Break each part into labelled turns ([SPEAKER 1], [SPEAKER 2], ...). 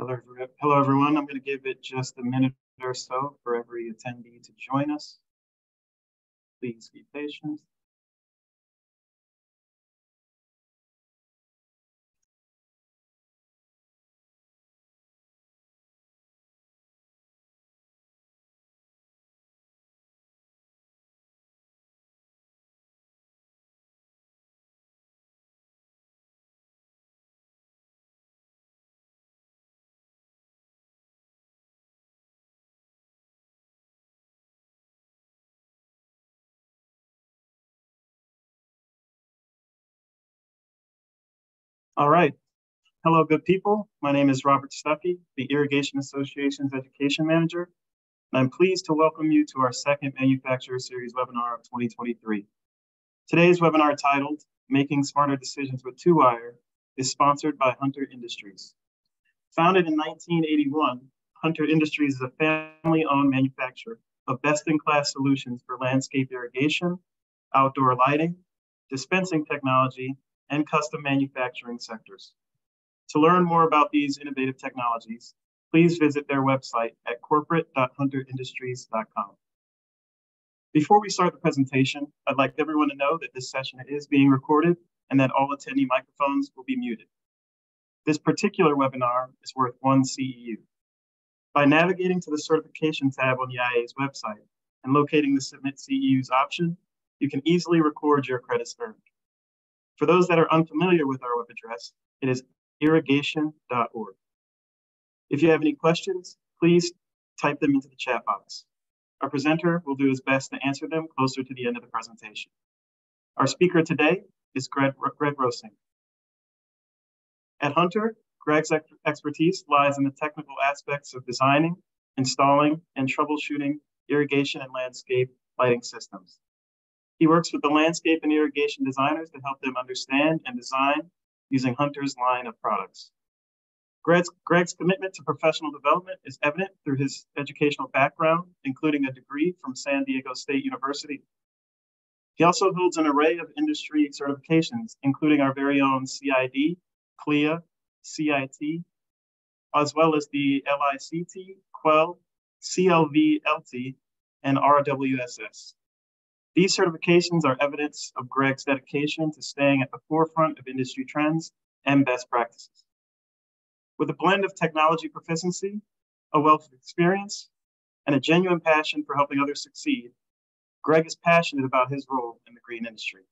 [SPEAKER 1] Hello, everyone. I'm going to give it just a minute or so for every attendee to join us. Please be patient. All right. Hello, good people. My name is Robert Stuckey, the Irrigation Association's Education Manager. And I'm pleased to welcome you to our second Manufacturer Series webinar of 2023. Today's webinar titled Making Smarter Decisions with 2Wire is sponsored by Hunter Industries. Founded in 1981, Hunter Industries is a family-owned manufacturer of best-in-class solutions for landscape irrigation, outdoor lighting, dispensing technology, and custom manufacturing sectors. To learn more about these innovative technologies, please visit their website at corporate.hunterindustries.com. Before we start the presentation, I'd like everyone to know that this session is being recorded and that all attendee microphones will be muted. This particular webinar is worth one CEU. By navigating to the certification tab on the IA's website and locating the Submit CEUs option, you can easily record your credits earned. For those that are unfamiliar with our web address, it is irrigation.org. If you have any questions, please type them into the chat box. Our presenter will do his best to answer them closer to the end of the presentation. Our speaker today is Greg, Greg Roesink. At Hunter, Greg's expertise lies in the technical aspects of designing, installing, and troubleshooting irrigation and landscape lighting systems. He works with the landscape and irrigation designers to help them understand and design using Hunter's line of products. Greg's, Greg's, commitment to professional development is evident through his educational background, including a degree from San Diego State University. He also holds an array of industry certifications, including our very own CID, CLIA, CIT, as well as the LICT, QWEL, CLV-LT, and RWSS. These certifications are evidence of Greg's dedication to staying at the forefront of industry trends and best practices. With a blend of technology proficiency, a wealth of experience, and a genuine passion for helping others succeed, Greg is passionate about his role in the green industry.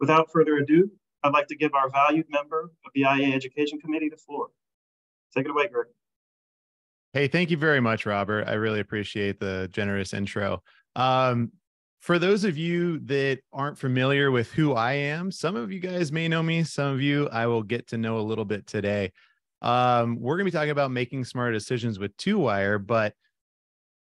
[SPEAKER 1] Without further ado, I'd like to give our valued member of the IA Education Committee the floor. Take it away, Greg.
[SPEAKER 2] Hey, thank you very much, Robert. I really appreciate the generous intro. Um, for those of you that aren't familiar with who I am, some of you guys may know me, some of you I will get to know a little bit today. Um, we're going to be talking about making smart decisions with 2Wire, but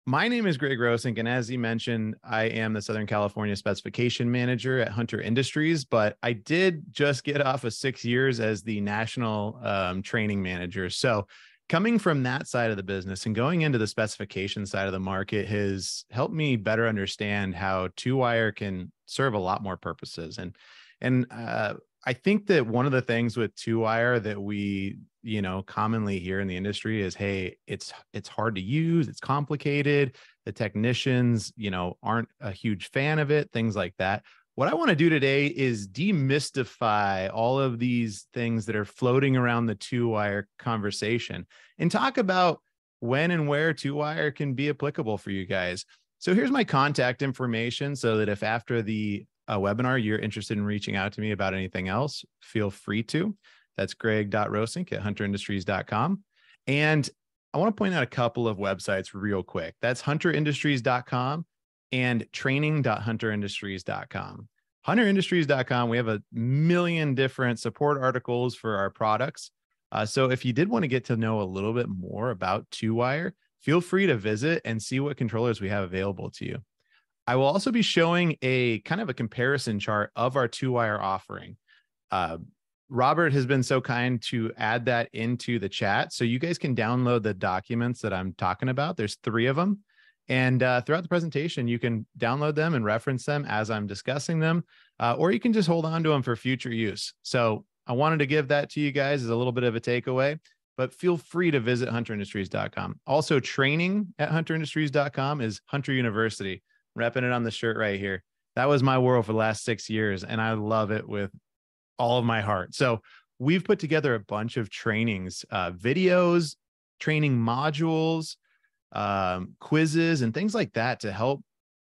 [SPEAKER 2] my name is Greg Roesink, and as he mentioned, I am the Southern California Specification Manager at Hunter Industries. But I did just get off of six years as the National um, Training Manager. So coming from that side of the business and going into the specification side of the market has helped me better understand how 2Wire can serve a lot more purposes. And and uh, i think that one of the things with 2Wire that we you know commonly hear in the industry is hey it's it's hard to use it's complicated the technicians you know aren't a huge fan of it things like that what I want to do today is demystify all of these things that are floating around the 2Wire conversation and talk about when and where 2Wire can be applicable for you guys. So here's my contact information so that if after the uh, webinar you're interested in reaching out to me about anything else, feel free to. That's greg.rosink at hunterindustries.com. And I want to point out a couple of websites real quick. That's hunterindustries.com and training.hunterindustries.com. Hunterindustries.com, we have a million different support articles for our products. Uh, so if you did want to get to know a little bit more about 2Wire, feel free to visit and see what controllers we have available to you. I will also be showing a kind of a comparison chart of our 2Wire offering. Uh, Robert has been so kind to add that into the chat. So you guys can download the documents that I'm talking about. There's three of them. And uh, throughout the presentation, you can download them and reference them as I'm discussing them, uh, or you can just hold on to them for future use. So I wanted to give that to you guys as a little bit of a takeaway. but feel free to visit hunterindustries.com. Also, training at hunterindustries.com is Hunter University, repping it on the shirt right here. That was my world for the last six years, and I love it with all of my heart. So, we've put together a bunch of trainings, uh, videos, training modules, um, quizzes, and things like that to help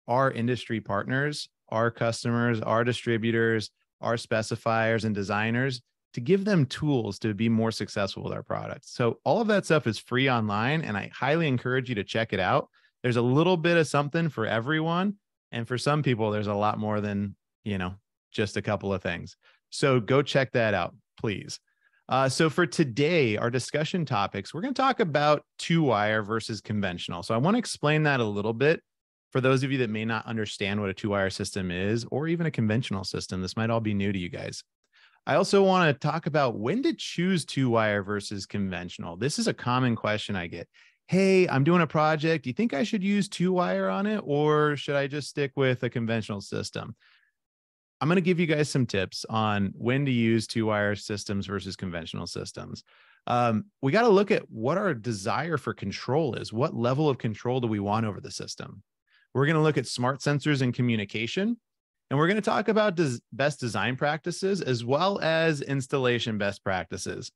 [SPEAKER 2] our industry partners, our customers, our distributors, our specifiers, and designers to give them tools to be more successful with our products. So, all of that stuff is free online, and I highly encourage you to check it out. There's a little bit of something for everyone. And for some people, there's a lot more than, you know, just a couple of things. So, go check that out, please. Uh, so for today, our discussion topics, we're going to talk about two wire versus conventional. So I want to explain that a little bit for those of you that may not understand what a two wire system is, or even a conventional system. This might all be new to you guys. I also want to talk about when to choose two wire versus conventional. This is a common question I get. Hey, I'm doing a project. Do you think I should use two wire on it, or should I just stick with a conventional system? I'm going to give you guys some tips on when to use two wire systems versus conventional systems. Um, we got to look at what our desire for control is. What level of control do we want over the system? We're going to look at smart sensors and communication. And we're going to talk about des- best design practices as well as installation best practices.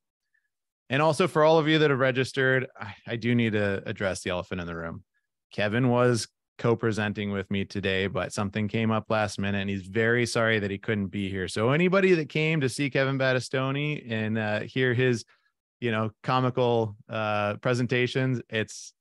[SPEAKER 2] And also, for all of you that have registered, I, I do need to address the elephant in the room. Kevin was co-presenting with me today, but something came up last minute, and he's very sorry that he couldn't be here. So anybody that came to see Kevin Battistoni and uh, hear his, you know, comical uh, presentations, it's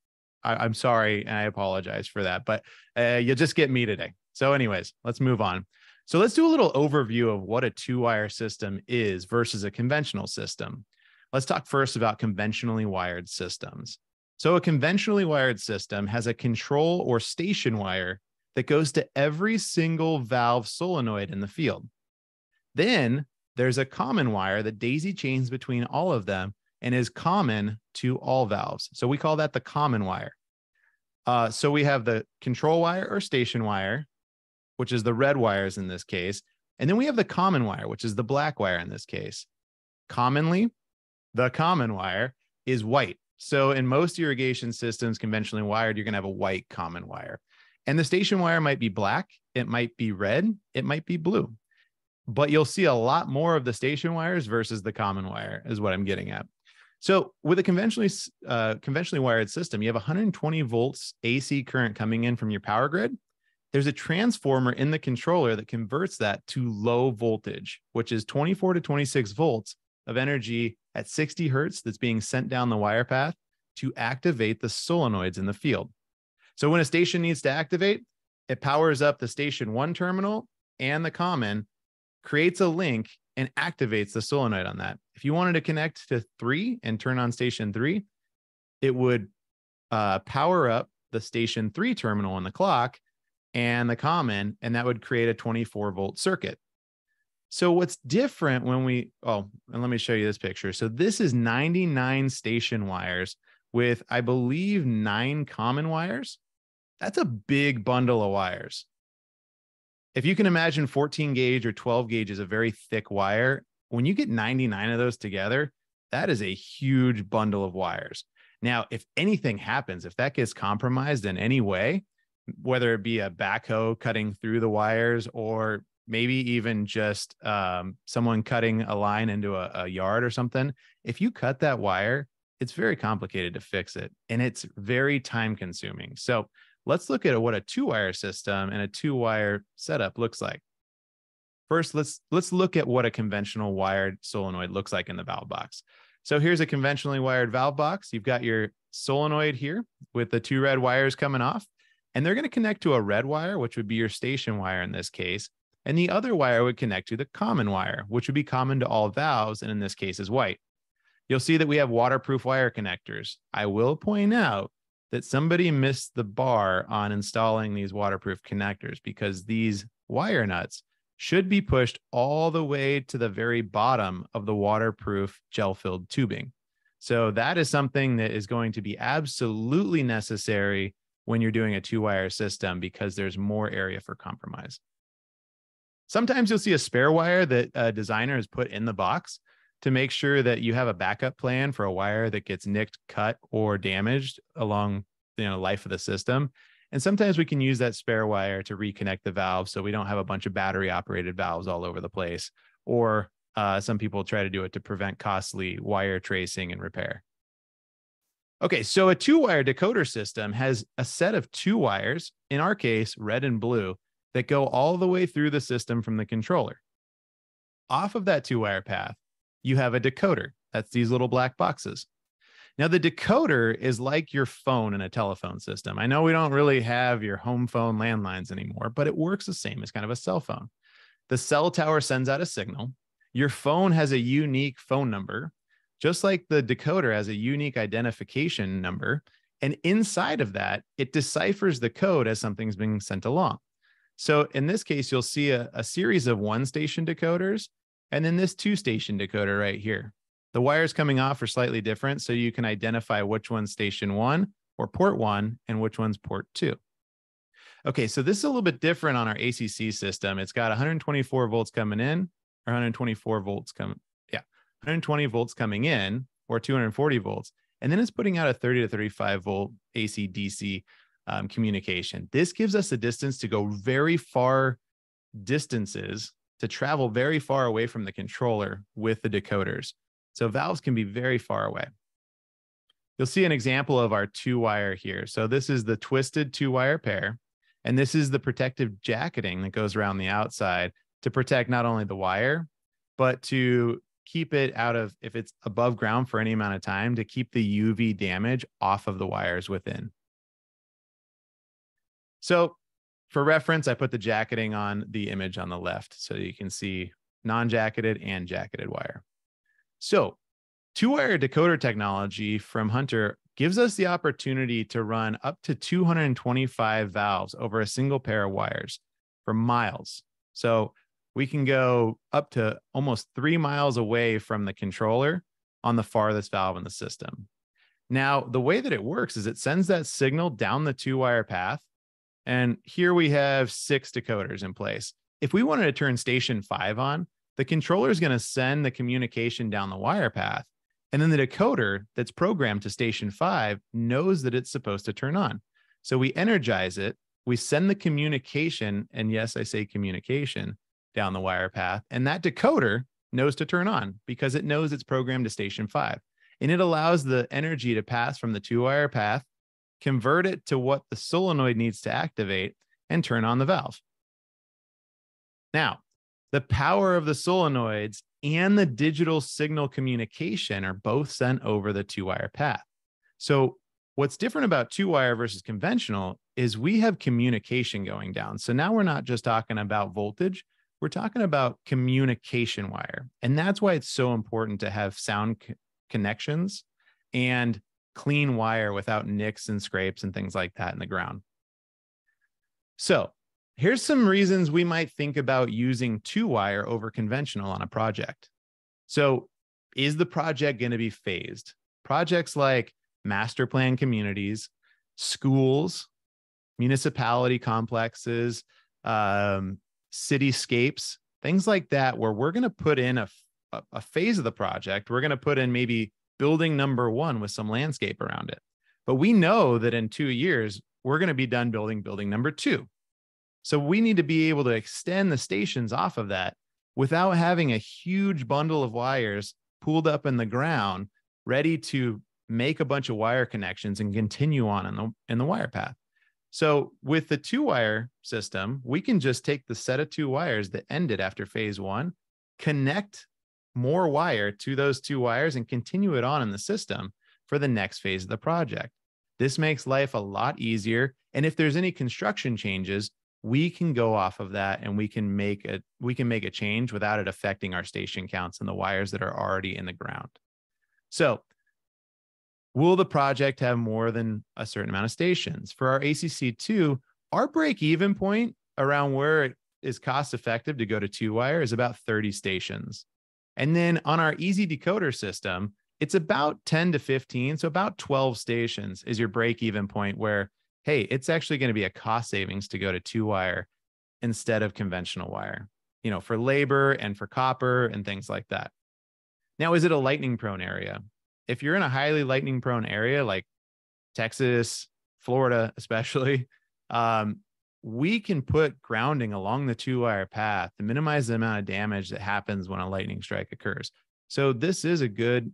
[SPEAKER 2] I, am sorry and I apologize for that, but uh, you'll just get me today. So, anyways, let's move on. So let's do a little overview of what a two-wire system is versus a conventional system. Let's talk first about conventionally wired systems. So a conventionally wired system has a control or station wire that goes to every single valve solenoid in the field. Then there's a common wire that daisy chains between all of them and is common to all valves. So we call that the common wire. Uh, so we have the control wire or station wire, which is the red wires in this case. And then we have the common wire, which is the black wire in this case. Commonly, the common wire is white. So in most irrigation systems, conventionally wired, you're going to have a white common wire. And the station wire might be black, it might be red, it might be blue. But you'll see a lot more of the station wires versus the common wire, is what I'm getting at. So with a conventionally uh, conventionally wired system, you have 120 volts AC current coming in from your power grid. There's a transformer in the controller that converts that to low voltage, which is 24 to 26 volts of energy at 60 hertz that's being sent down the wire path to activate the solenoids in the field. So when a station needs to activate, it powers up the station one terminal and the common, creates a link, and activates the solenoid on that. If you wanted to connect to three and turn on station three, it would uh, power up the station three terminal on the clock and the common, and that would create a 24 volt circuit. So what's different when we oh, and let me show you this picture. So this is 99 station wires with I believe 9 common wires. That's a big bundle of wires. If you can imagine 14 gauge or 12 gauge is a very thick wire, when you get 99 of those together, that is a huge bundle of wires. Now, if anything happens, if that gets compromised in any way, whether it be a backhoe cutting through the wires or maybe even just um, someone cutting a line into a, a yard or something. If you cut that wire, it's very complicated to fix it and it's very time consuming. So let's look at what a two wire system and a two wire setup looks like. First, let's let's look at what a conventional wired solenoid looks like in the valve box. So here's a conventionally wired valve box. You've got your solenoid here with the two red wires coming off, and they're going to connect to a red wire, which would be your station wire in this case and the other wire would connect to the common wire, which would be common to all valves, and in this case is white. You'll see that we have waterproof wire connectors. I will point out that somebody missed the bar on installing these waterproof connectors because these wire nuts should be pushed all the way to the very bottom of the waterproof gel filled tubing. So that is something that is going to be absolutely necessary when you're doing a two wire system because there's more area for compromise. Sometimes you'll see a spare wire that a designer has put in the box. to make sure that you have a backup plan for a wire that gets nicked, cut, or damaged along you know life of the system. And sometimes we can use that spare wire to reconnect the valve so we don't have a bunch of battery operated valves all over the place. Or uh, some people try to do it to prevent costly wire tracing and repair. Okay, so a two wire decoder system has a set of two wires, in our case, red and blue, that go all the way through the system from the controller. Off of that two wire path, you have a decoder. That's these little black boxes. Now, the decoder is like your phone in a telephone system. I know we don't really have your home phone landlines anymore, but it works the same as kind of a cell phone. The cell tower sends out a signal. Your phone has a unique phone number, just like the decoder has a unique identification number. And inside of that, it deciphers the code as something's being sent along. So in this case, you'll see a, a series of one station decoders and then this two station decoder right here. The wires coming off are slightly different, so you can identify which one's station one or port one and which one's port two. Okay, so this is a little bit different on our ACC system. It's got 124 volts coming in, or 124 volts coming, yeah, 120 volts coming in, or 240 volts, and then it's putting out a 30 to 35 volt AC DC um, communication. This gives us the distance to go very far distances to travel very far away from the controller with the decoders. So valves can be very far away. You'll see an example of our two wire here. So this is the twisted two wire pair, and this is the protective jacketing that goes around the outside to protect not only the wire, but to keep it out of, if it's above ground for any amount of time, to keep the UV damage off of the wires within. So for reference, I put the jacketing on the image on the left so you can see non-jacketed and jacketed wire. So, two wire decoder technology from Hunter gives us the opportunity to run up to 225 valves over a single pair of wires for miles. So, we can go up to almost three miles away from the controller on the farthest valve in the system. Now, the way that it works is it sends that signal down the two wire path. And here we have six decoders in place. If we wanted to turn station five on, the controller is going to send the communication down the wire path. And then the decoder that's programmed to station five knows that it's supposed to turn on. So we energize it, we send the communication, and yes, I say communication down the wire path. And that decoder knows to turn on because it knows it's programmed to station five. And it allows the energy to pass from the two wire path, convert it to what the solenoid needs to activate, and turn on the valve. Now, the power of the solenoids and the digital signal communication are both sent over the two wire path. So, what's different about two wire versus conventional is we have communication going down. So, now we're not just talking about voltage, we're talking about communication wire. And that's why it's so important to have sound connections and clean wire without nicks and scrapes and things like that in the ground. So, Here's some reasons we might think about using two wire over conventional on a project. So, is the project going to be phased? Projects like master plan communities, schools, municipality complexes, um, cityscapes, things like that, where we're going to put in a, a phase of the project. We're going to put in maybe building number one with some landscape around it. But we know that in two years, we're going to be done building building number two so we need to be able to extend the stations off of that without having a huge bundle of wires pulled up in the ground, ready to make a bunch of wire connections and continue on in the in the wire path. So with the two wire system, we can just take the set of two wires that ended after phase one, connect more wire to those two wires and continue it on in the system for the next phase of the project. This makes life a lot easier. And if there's any construction changes, we can go off of that and we can make a we can make a change without it affecting our station counts and the wires that are already in the ground so will the project have more than a certain amount of stations for our acc2 our break even point around where it is cost effective to go to two wire is about 30 stations and then on our easy decoder system it's about 10 to 15 so about 12 stations is your break even point where hey, it's actually going to be a cost savings to go to two wire instead of conventional wire, you know, for labor and for copper and things like that. Now, is it a lightning prone area? If you're in a highly lightning prone area like Texas, Florida, especially, um, we can put grounding along the two wire path to minimize the amount of damage that happens when a lightning strike occurs. So, this is a good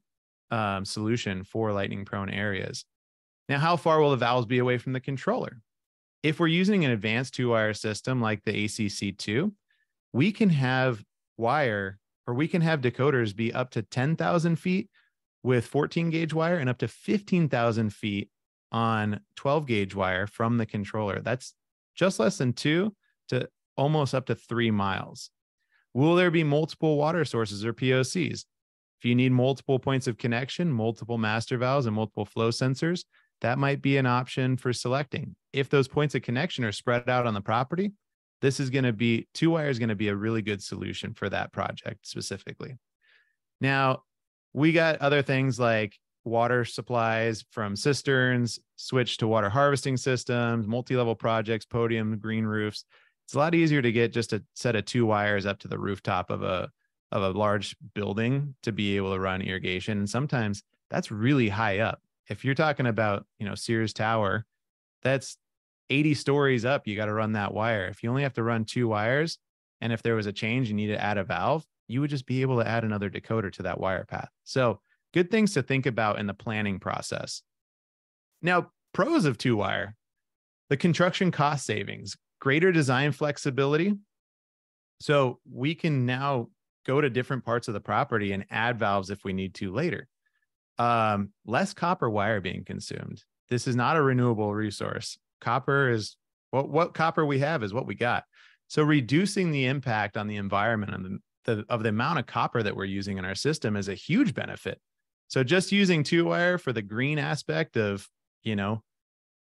[SPEAKER 2] um, solution for lightning prone areas. Now, how far will the valves be away from the controller? If we're using an advanced two wire system like the ACC2, we can have wire or we can have decoders be up to 10,000 feet with 14 gauge wire and up to 15,000 feet on 12 gauge wire from the controller. That's just less than two to almost up to three miles. Will there be multiple water sources or POCs? If you need multiple points of connection, multiple master valves, and multiple flow sensors, that might be an option for selecting. If those points of connection are spread out on the property, this is going to be two wire is going to be a really good solution for that project specifically. Now, we got other things like water supplies from cisterns, switch to water harvesting systems, multi-level projects, podium, green roofs. It's a lot easier to get just a set of two wires up to the rooftop of a of a large building to be able to run irrigation. And sometimes that's really high up if you're talking about, you know, Sears Tower, that's 80 stories up. You got to run that wire. If you only have to run two wires, and if there was a change, you need to add a valve, you would just be able to add another decoder to that wire path. So, good things to think about in the planning process. Now, pros of two wire the construction cost savings, greater design flexibility. So, we can now go to different parts of the property and add valves if we need to later um, less copper wire being consumed. This is not a renewable resource. Copper is what what copper we have is what we got. So reducing the impact on the environment and the, the of the amount of copper that we're using in our system is a huge benefit. So just using two wire for the green aspect of you know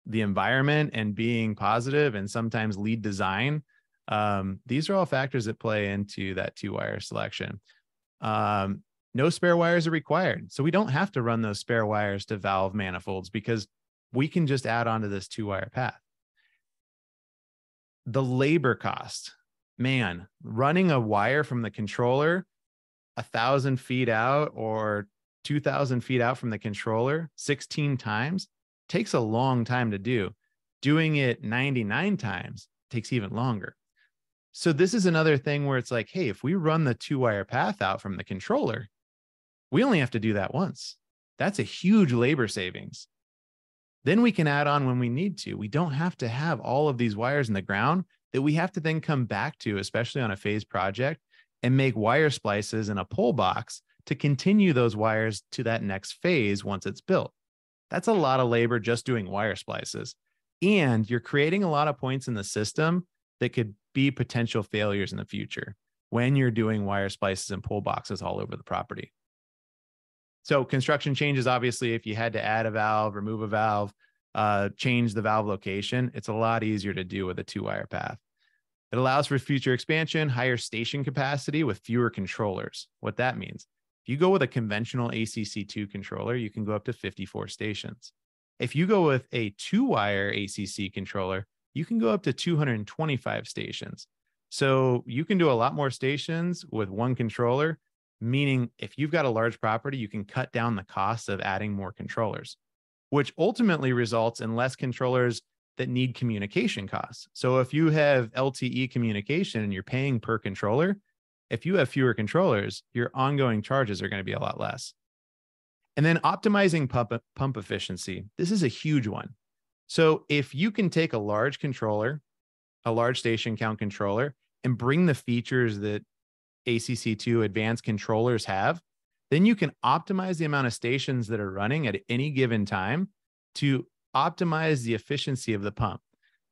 [SPEAKER 2] the environment and being positive and sometimes LEED design um, these are all factors that play into that two wire selection um, no spare wires are required. So we don't have to run those spare wires to valve manifolds because we can just add on to this two wire path. The labor cost, man, running a wire from the controller a thousand feet out or 2000 feet out from the controller 16 times takes a long time to do. Doing it 99 times takes even longer. So this is another thing where it's like, hey, if we run the two wire path out from the controller, we only have to do that once. That's a huge labor savings. Then we can add on when we need to. We don't have to have all of these wires in the ground that we have to then come back to, especially on a phase project, and make wire splices in a pull box to continue those wires to that next phase once it's built. That's a lot of labor just doing wire splices. And you're creating a lot of points in the system that could be potential failures in the future when you're doing wire splices and pull boxes all over the property. So construction changes, obviously, if you had to add a valve, remove a valve, uh, change the valve location, it's a lot easier to do with a two wire path. It allows for future expansion, higher station capacity with fewer controllers. What that means, if you go with a conventional ACC2 controller, you can go up to 54 stations. If you go with a two wire ACC controller, you can go up to 225 stations. So you can do a lot more stations with one controller meaning if you've got a large property, you can cut down the cost of adding more controllers, which ultimately results in less controllers that need communication costs. So if you have LTE communication and you're paying per controller, if you have fewer controllers, your ongoing charges are going to be a lot less. And then optimizing pump, pump efficiency. This is a huge one. So if you can take a large controller, a large station count controller, and bring the features that ACC2 advanced controllers have, then you can optimize the amount of stations that are running at any given time to optimize the efficiency of the pump.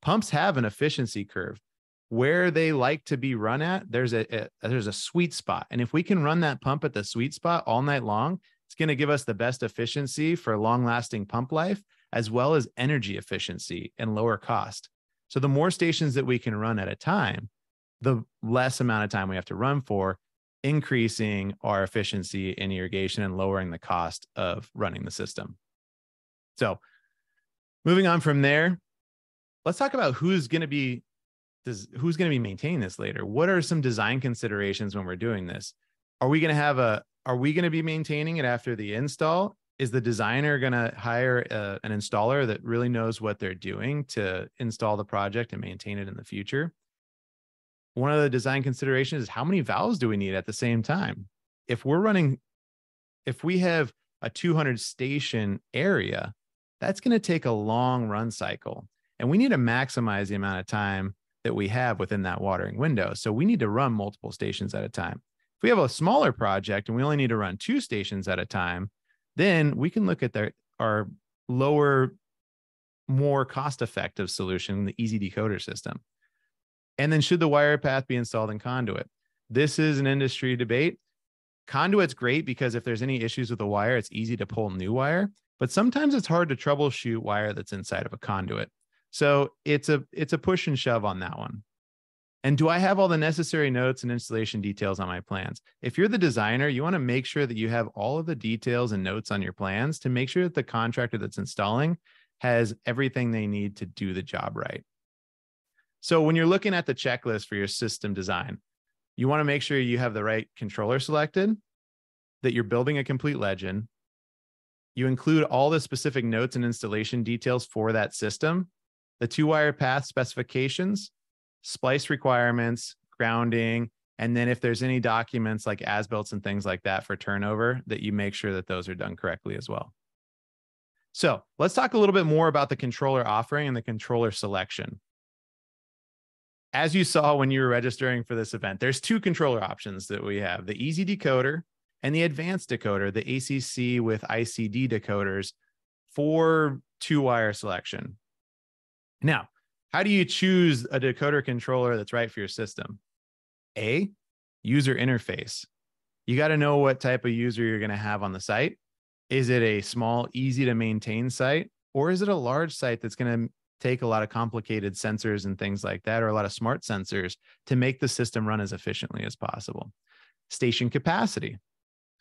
[SPEAKER 2] Pumps have an efficiency curve. Where they like to be run at, there's a, a there's a sweet spot. And if we can run that pump at the sweet spot all night long, it's going to give us the best efficiency for long-lasting pump life as well as energy efficiency and lower cost. So the more stations that we can run at a time, the less amount of time we have to run for, increasing our efficiency in irrigation and lowering the cost of running the system. So, moving on from there, let's talk about who's going to be does who's going to be maintaining this later. What are some design considerations when we're doing this? are we going to have a are we going to be maintaining it after the install is the designer going to hire a, uh, an installer that really knows what they're doing to install the project and maintain it in the future one of the design considerations is how many valves do we need at the same time if we're running if we have a 200 station area that's going to take a long run cycle and we need to maximize the amount of time that we have within that watering window so we need to run multiple stations at a time if we have a smaller project and we only need to run two stations at a time then we can look at our lower, more cost effective solution, the easy decoder system. And then should the wire path be installed in conduit? This is an industry debate. Conduit's great because if there's any issues with the wire, it's easy to pull new wire, but sometimes it's hard to troubleshoot wire that's inside of a conduit. So it's a it's a push and shove on that one. And do I have all the necessary notes and installation details on my plans? If you're the designer, you want to make sure that you have all of the details and notes on your plans to make sure that the contractor that's installing has everything they need to do the job right. So when you're looking at the checklist for your system design, you want to make sure you have the right controller selected, that you're building a complete legend. You include all the specific notes and installation details for that system, the two wire path specifications, splice requirements, grounding, and then if there's any documents like as built and things like that for turnover, that you make sure that those are done correctly as well. So let's talk a little bit more about the controller offering and the controller selection. As you saw when you were registering for this event, there's two controller options that we have the easy decoder and the advanced decoder, the ACC with ICD decoders for two wire selection. Now, how do you choose a decoder controller that's right for your system? A, user interface. You got to know what type of user you're going to have on the site. Is it a small, easy to maintain site, or is it a large site that's going to take a lot of complicated sensors and things like that, or a lot of smart sensors to make the system run as efficiently as possible? Station capacity.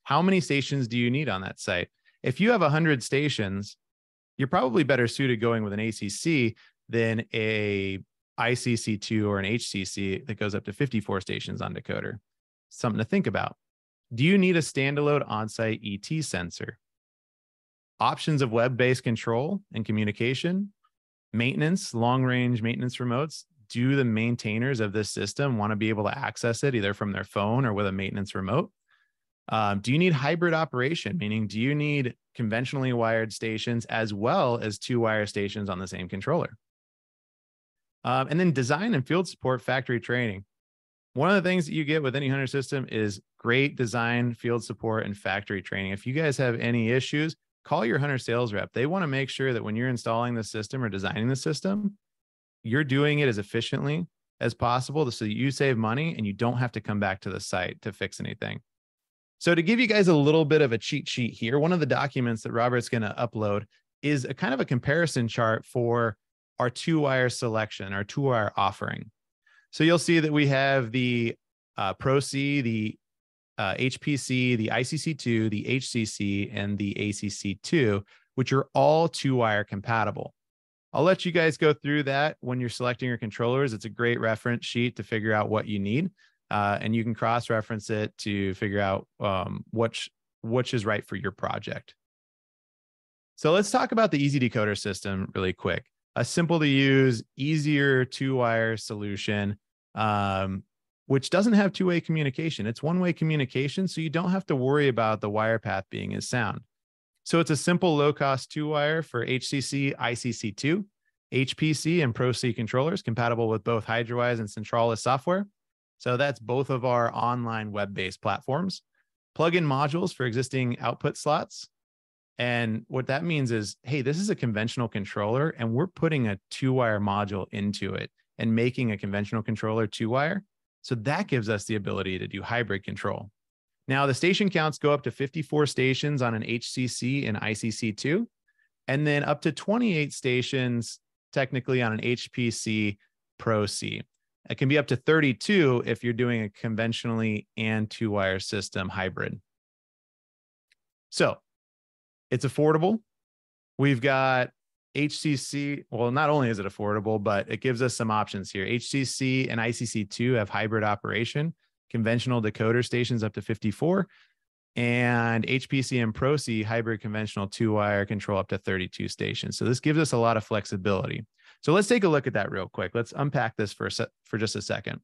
[SPEAKER 2] How many stations do you need on that site? If you have 100 stations, you're probably better suited going with an ACC than a ICC2 or an HCC that goes up to 54 stations on decoder. Something to think about. Do you need a standalone on-site ET sensor? Options of web-based control and communication, maintenance, long-range maintenance remotes. Do the maintainers of this system want to be able to access it either from their phone or with a maintenance remote? Um, do you need hybrid operation? Meaning, do you need conventionally wired stations as well as two wire stations on the same controller? Um, and then design and field support factory training. One of the things that you get with any hunter system is great design, field support, and factory training. If you guys have any issues, call your hunter sales rep. They want to make sure that when you're installing the system or designing the system, you're doing it as efficiently as possible so you save money and you don't have to come back to the site to fix anything. So to give you guys a little bit of a cheat sheet here, one of the documents that Robert's going to upload is a kind of a comparison chart for our two wire selection, our two wire offering. So you'll see that we have the uh, Pro C, the uh, HPC, the ICC2, the HCC, and the ACC2, which are all two wire compatible. I'll let you guys go through that when you're selecting your controllers. It's a great reference sheet to figure out what you need. Uh, and you can cross reference it to figure out um, which, which is right for your project. So let's talk about the Easy Decoder system really quick a simple to use, easier two wire solution, um, which doesn't have two way communication. It's one way communication. So you don't have to worry about the wire path being as sound. So it's a simple low cost two wire for HCC, ICC2, HPC, and Pro C controllers compatible with both Hydrawise and Centralus software. So that's both of our online web based platforms. Plug in modules for existing output slots and what that means is, hey, this is a conventional controller, and we're putting a two wire module into it and making a conventional controller two wire. So that gives us the ability to do hybrid control. Now, the station counts go up to 54 stations on an HCC and ICC2, and then up to 28 stations technically on an HPC Pro C. It can be up to 32 if you're doing a conventionally and two wire system hybrid. So it's affordable. We've got HCC. Well, not only is it affordable, but it gives us some options here. HCC and ICC2 have hybrid operation. conventional decoder stations up to 54, and HPC and ProC hybrid conventional two wire control up to 32 stations. So this gives us a lot of flexibility. So let's take a look at that real quick. Let's unpack this for, se- for just a second.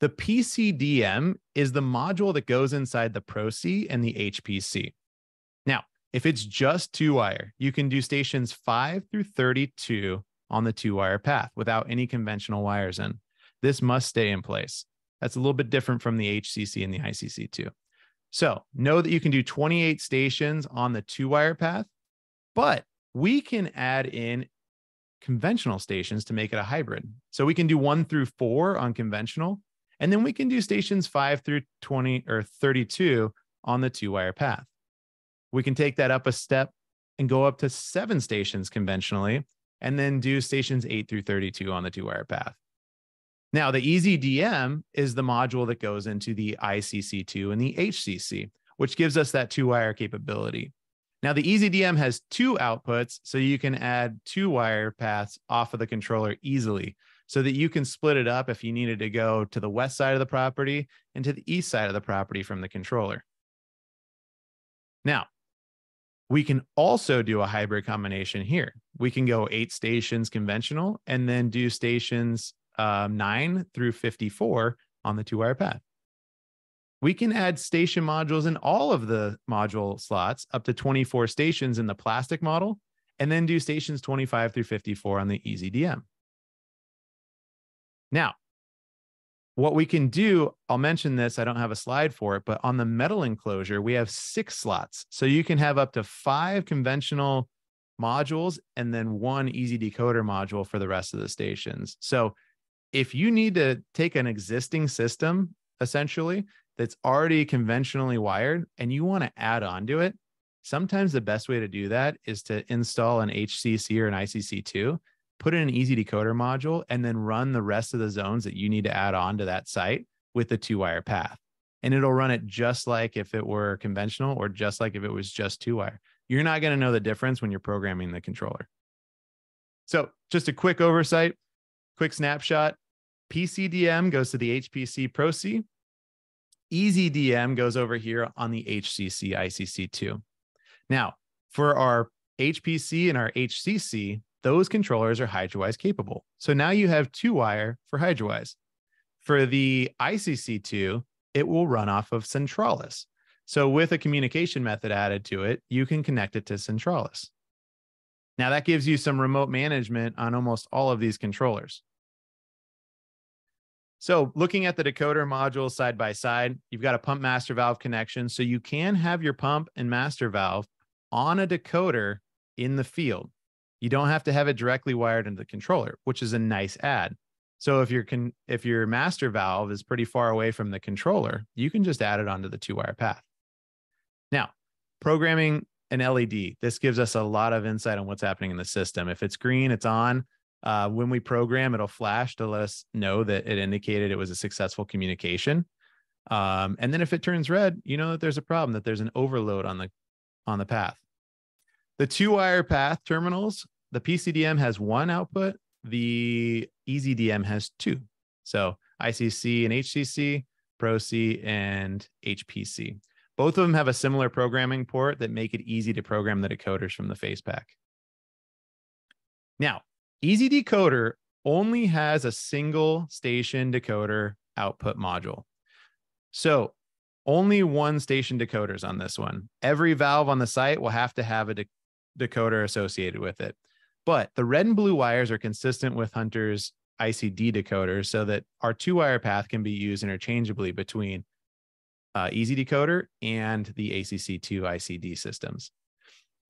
[SPEAKER 2] The PCDM is the module that goes inside the ProC and the HPC. If it's just two wire, you can do stations 5 through 32 on the two wire path without any conventional wires in. This must stay in place. That's a little bit different from the HCC and the ICC2. So know that you can do 28 stations on the two wire path, but we can add in conventional stations to make it a hybrid. So we can do one through four on conventional, and then we can do stations five through 20 or 32 on the two wire path. We can take that up a step and go up to seven stations conventionally, and then do stations eight through 32 on the two wire path. Now, the EZDM is the module that goes into the ICC2 and the HCC, which gives us that two wire capability. Now, the EZDM has two outputs, so you can add two wire paths off of the controller easily so that you can split it up if you needed to go to the west side of the property and to the east side of the property from the controller. Now, we can also do a hybrid combination here. We can go eight stations conventional and then do stations um, 9 through 54 on the two wire path. We can add station modules in all of the module slots up to 24 stations in the plastic model, and then do stations 25 through 54 on the EZDM. Now, what we can do, I'll mention this, I don't have a slide for it, but on the metal enclosure, we have six slots. So you can have up to five conventional modules and then one easy decoder module for the rest of the stations. So if you need to take an existing system essentially that's already conventionally wired and you want to add on to it, sometimes the best way to do that is to install an HCC or an ICC2, put in an easy decoder module, and then run the rest of the zones that you need to add on to that site with the two wire path. And it'll run it just like if it were conventional or just like if it was just two wire. You're not going to know the difference when you're programming the controller. So, just a quick oversight Quick snapshot PCDM goes to the HPC Pro ProC. EZDM goes over here on the HCC ICC2. Now, for our HPC and our HCC, those controllers are Hydrawise capable. So now you have two wire for Hydrawise. For the ICC2, it will run off of Centralus. So with a communication method added to it, you can connect it to Centralus. Now that gives you some remote management on almost all of these controllers. So looking at the decoder module side by side, you've got a pump master valve connection. So you can have your pump and master valve on a decoder in the field. You don't have to have it directly wired into the controller, which is a nice add. So if your if your master valve is pretty far away from the controller, you can just add it onto the two wire path. Now, programming an LED, this gives us a lot of insight on what's happening in the system. If it's green, it's on. Uh, when we program, it'll flash to let us know that it indicated it was a successful communication. Um, and then if it turns red, you know that there's a problem, that there's an overload on the on the path. The two wire path terminals, the PCDM has one output, the EZDM has two. So ICC and HCC, ProC and HPC. Both of them have a similar programming port that make it easy to program the decoders from the face pack. Now, EZDecoder only has a single station decoder output module. So only one station decoders on this one. Every valve on the site will have to have a de- decoder associated with it. But the red and blue wires are consistent with Hunter's ICD decoders so that our two wire path can be used interchangeably between uh, Decoder and the ACC2 ICD systems.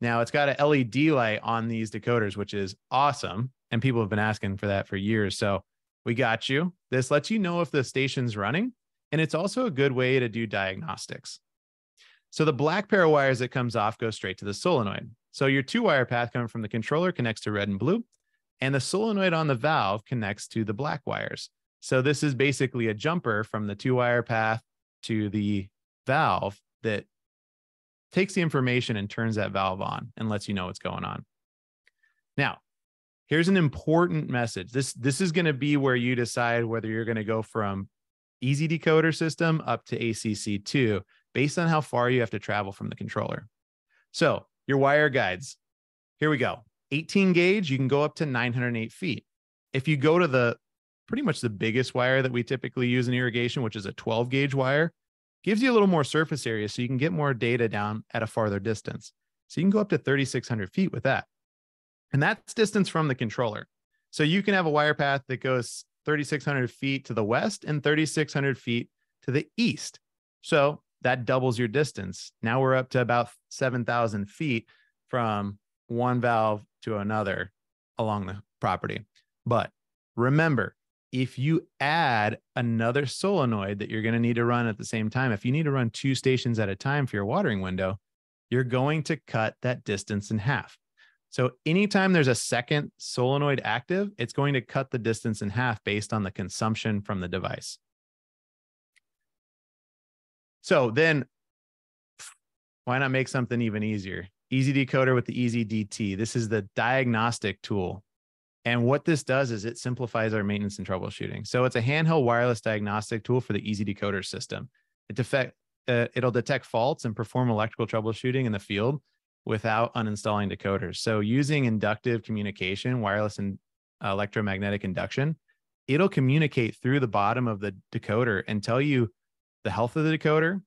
[SPEAKER 2] Now it's got a LED light on these decoders, which is awesome. And people have been asking for that for years. So we got you. This lets you know if the station's running. And it's also a good way to do diagnostics. So the black pair of wires that comes off goes straight to the solenoid. So your two wire path coming from the controller connects to red and blue, and the solenoid on the valve connects to the black wires. So this is basically a jumper from the two wire path to the valve that takes the information and turns that valve on and lets you know what's going on. Now, here's an important message. This this is going to be where you decide whether you're going to go from easy decoder system up to ACC2 based on how far you have to travel from the controller. So your wire guides, here we go. 18 gauge, you can go up to 908 feet. If you go to the pretty much the biggest wire that we typically use in irrigation, which is a 12 gauge wire, gives you a little more surface area so you can get more data down at a farther distance. So you can go up to 3,600 feet with that. And that's distance from the controller. So you can have a wire path that goes 3,600 feet to the west and 3,600 feet to the east. So that doubles your distance. Now we're up to about 7,000 feet from one valve to another along the property. But remember, if you add another solenoid that you're going to need to run at the same time, if you need to run two stations at a time for your watering window, you're going to cut that distance in half. So anytime there's a second solenoid active, it's going to cut the distance in half based on the consumption from the device. So then why not make something even easier? Easy decoder with the Easy DT. This is the diagnostic tool. And what this does is it simplifies our maintenance and troubleshooting. So it's a handheld wireless diagnostic tool for the Easy Decoder system. It defect, uh, it'll detect faults and perform electrical troubleshooting in the field without uninstalling decoders. So using inductive communication, wireless and electromagnetic induction, it'll communicate through the bottom of the decoder and tell you the health of the decoder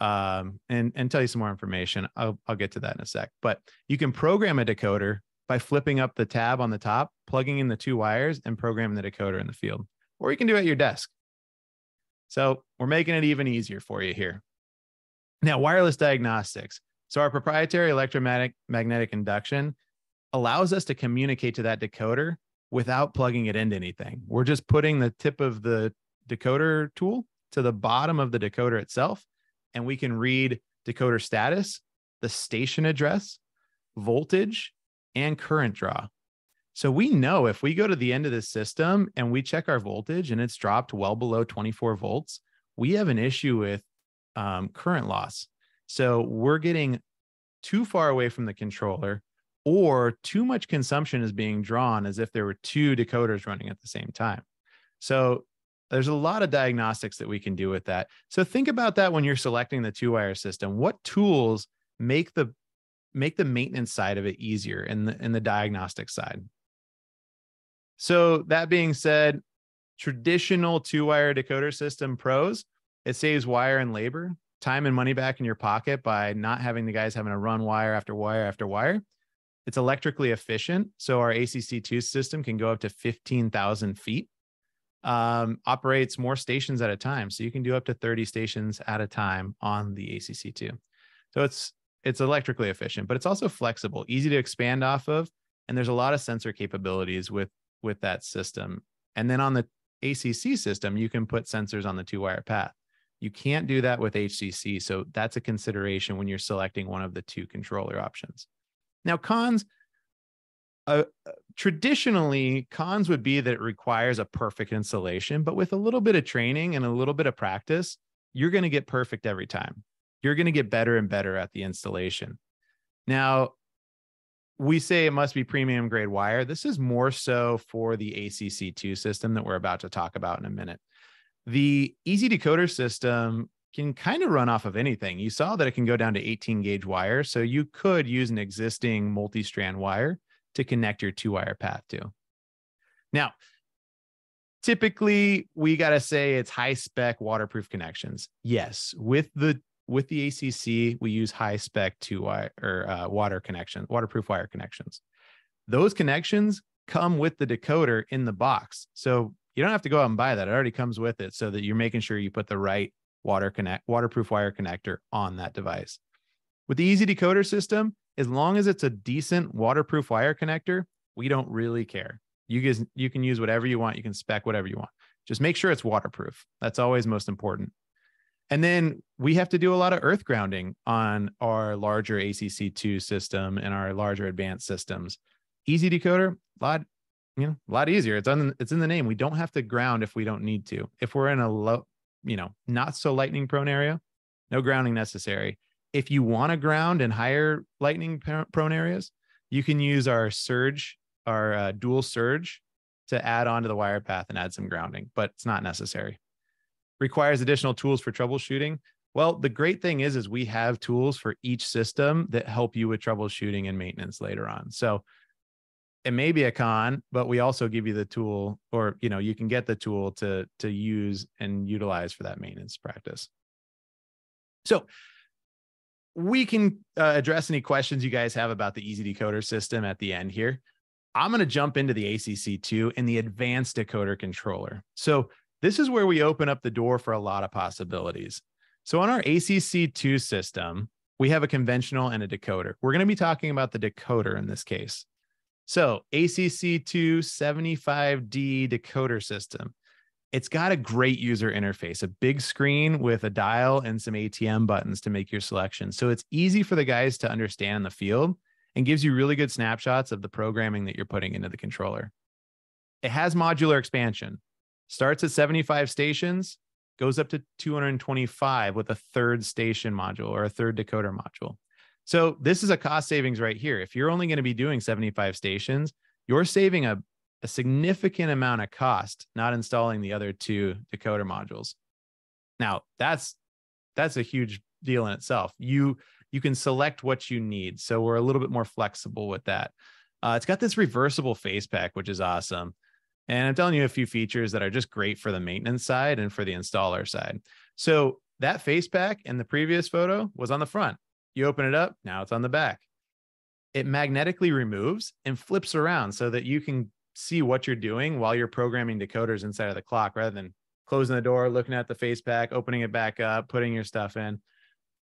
[SPEAKER 2] um, and, and tell you some more information. I'll, I'll get to that in a sec. But you can program a decoder by flipping up the tab on the top, plugging in the two wires, and programming the decoder in the field. Or you can do it at your desk. So we're making it even easier for you here. Now, wireless diagnostics. So our proprietary electromagnetic magnetic induction allows us to communicate to that decoder without plugging it into anything. We're just putting the tip of the decoder tool to the bottom of the decoder itself, and we can read decoder status, the station address, voltage, and current draw. So we know if we go to the end of the system and we check our voltage and it's dropped well below 24 volts, we have an issue with um, current loss. So we're getting too far away from the controller or too much consumption is being drawn as if there were two decoders running at the same time. So there's a lot of diagnostics that we can do with that. So think about that when you're selecting the two wire system. What tools make the make the maintenance side of it easier in the in the diagnostic side? So that being said, traditional two wire decoder system pros, it saves wire and labor, time and money back in your pocket by not having the guys having to run wire after wire after wire. It's electrically efficient. So our ACC2 system can go up to 15,000 feet um, operates more stations at a time. So you can do up to 30 stations at a time on the ACC2. So it's it's electrically efficient, but it's also flexible, easy to expand off of, and there's a lot of sensor capabilities with with that system. And then on the ACC system, you can put sensors on the two wire path. You can't do that with HCC, so that's a consideration when you're selecting one of the two controller options. Now, cons uh, traditionally cons would be that it requires a perfect installation but with a little bit of training and a little bit of practice you're going to get perfect every time. You're going to get better and better at the installation. Now we say it must be premium grade wire. This is more so for the acc2 system that we're about to talk about in a minute. The easy decoder system can kind of run off of anything. You saw that it can go down to 18 gauge wire so you could use an existing multi-strand wire to connect your two wire path to. Now, typically we got to say it's high spec waterproof connections. Yes, with the with the ACC, we use high spec two wire or uh, water connection, waterproof wire connections. Those connections come with the decoder in the box. So you don't have to go out and buy that. It already comes with it so that you're making sure you put the right water connect waterproof wire connector on that device. With the easy decoder system, as long as it's a decent waterproof wire connector, we don't really care. You guys, you can use whatever you want. You can spec whatever you want. Just make sure it's waterproof. That's always most important. And then we have to do a lot of earth grounding on our larger ACC2 system and our larger advanced systems. Easy decoder, a lot, you know, a lot easier. It's on, it's in the name. We don't have to ground if we don't need to. If we're in a low, you know, not so lightning prone area, no grounding necessary if you want to ground in higher lightning prone areas, you can use our surge, our uh, dual surge to add on to the wire path and add some grounding, but it's not necessary. requires additional tools for troubleshooting. Well, the great thing is, is we have tools for each system that help you with troubleshooting and maintenance later on. So it may be a con, but we also give you the tool, or you know, you can get the tool to to use and utilize for that maintenance practice. So we can uh, address any questions you guys have about the Easy Decoder system at the end here. I'm going to jump into the ACC2 and the advanced decoder controller. So this is where we open up the door for a lot of possibilities. So on our ACC2 system, we have a conventional and a decoder. We're going to be talking about the decoder in this case. So ACC2 75D decoder system. It's got a great user interface, a big screen with a dial and some ATM buttons to make your selection. So it's easy for the guys to understand the field and gives you really good snapshots of the programming that you're putting into the controller. It has modular expansion, starts at 75 stations, goes up to 225 with a third station module or a third decoder module. So this is a cost savings right here. If you're only going to be doing 75 stations, you're saving a, a significant amount of cost not installing the other two decoder modules. Now, that's that's a huge deal in itself. You you can select what you need. So we're a little bit more flexible with that. Uh, it's got this reversible face pack, which is awesome. And I'm telling you a few features that are just great for the maintenance side and for the installer side. So that face pack in the previous photo was on the front. You open it up, now it's on the back. It magnetically removes and flips around so that you can see what you're doing while you're programming decoders inside of the clock rather than closing the door, looking at the face pack, opening it back up, putting your stuff in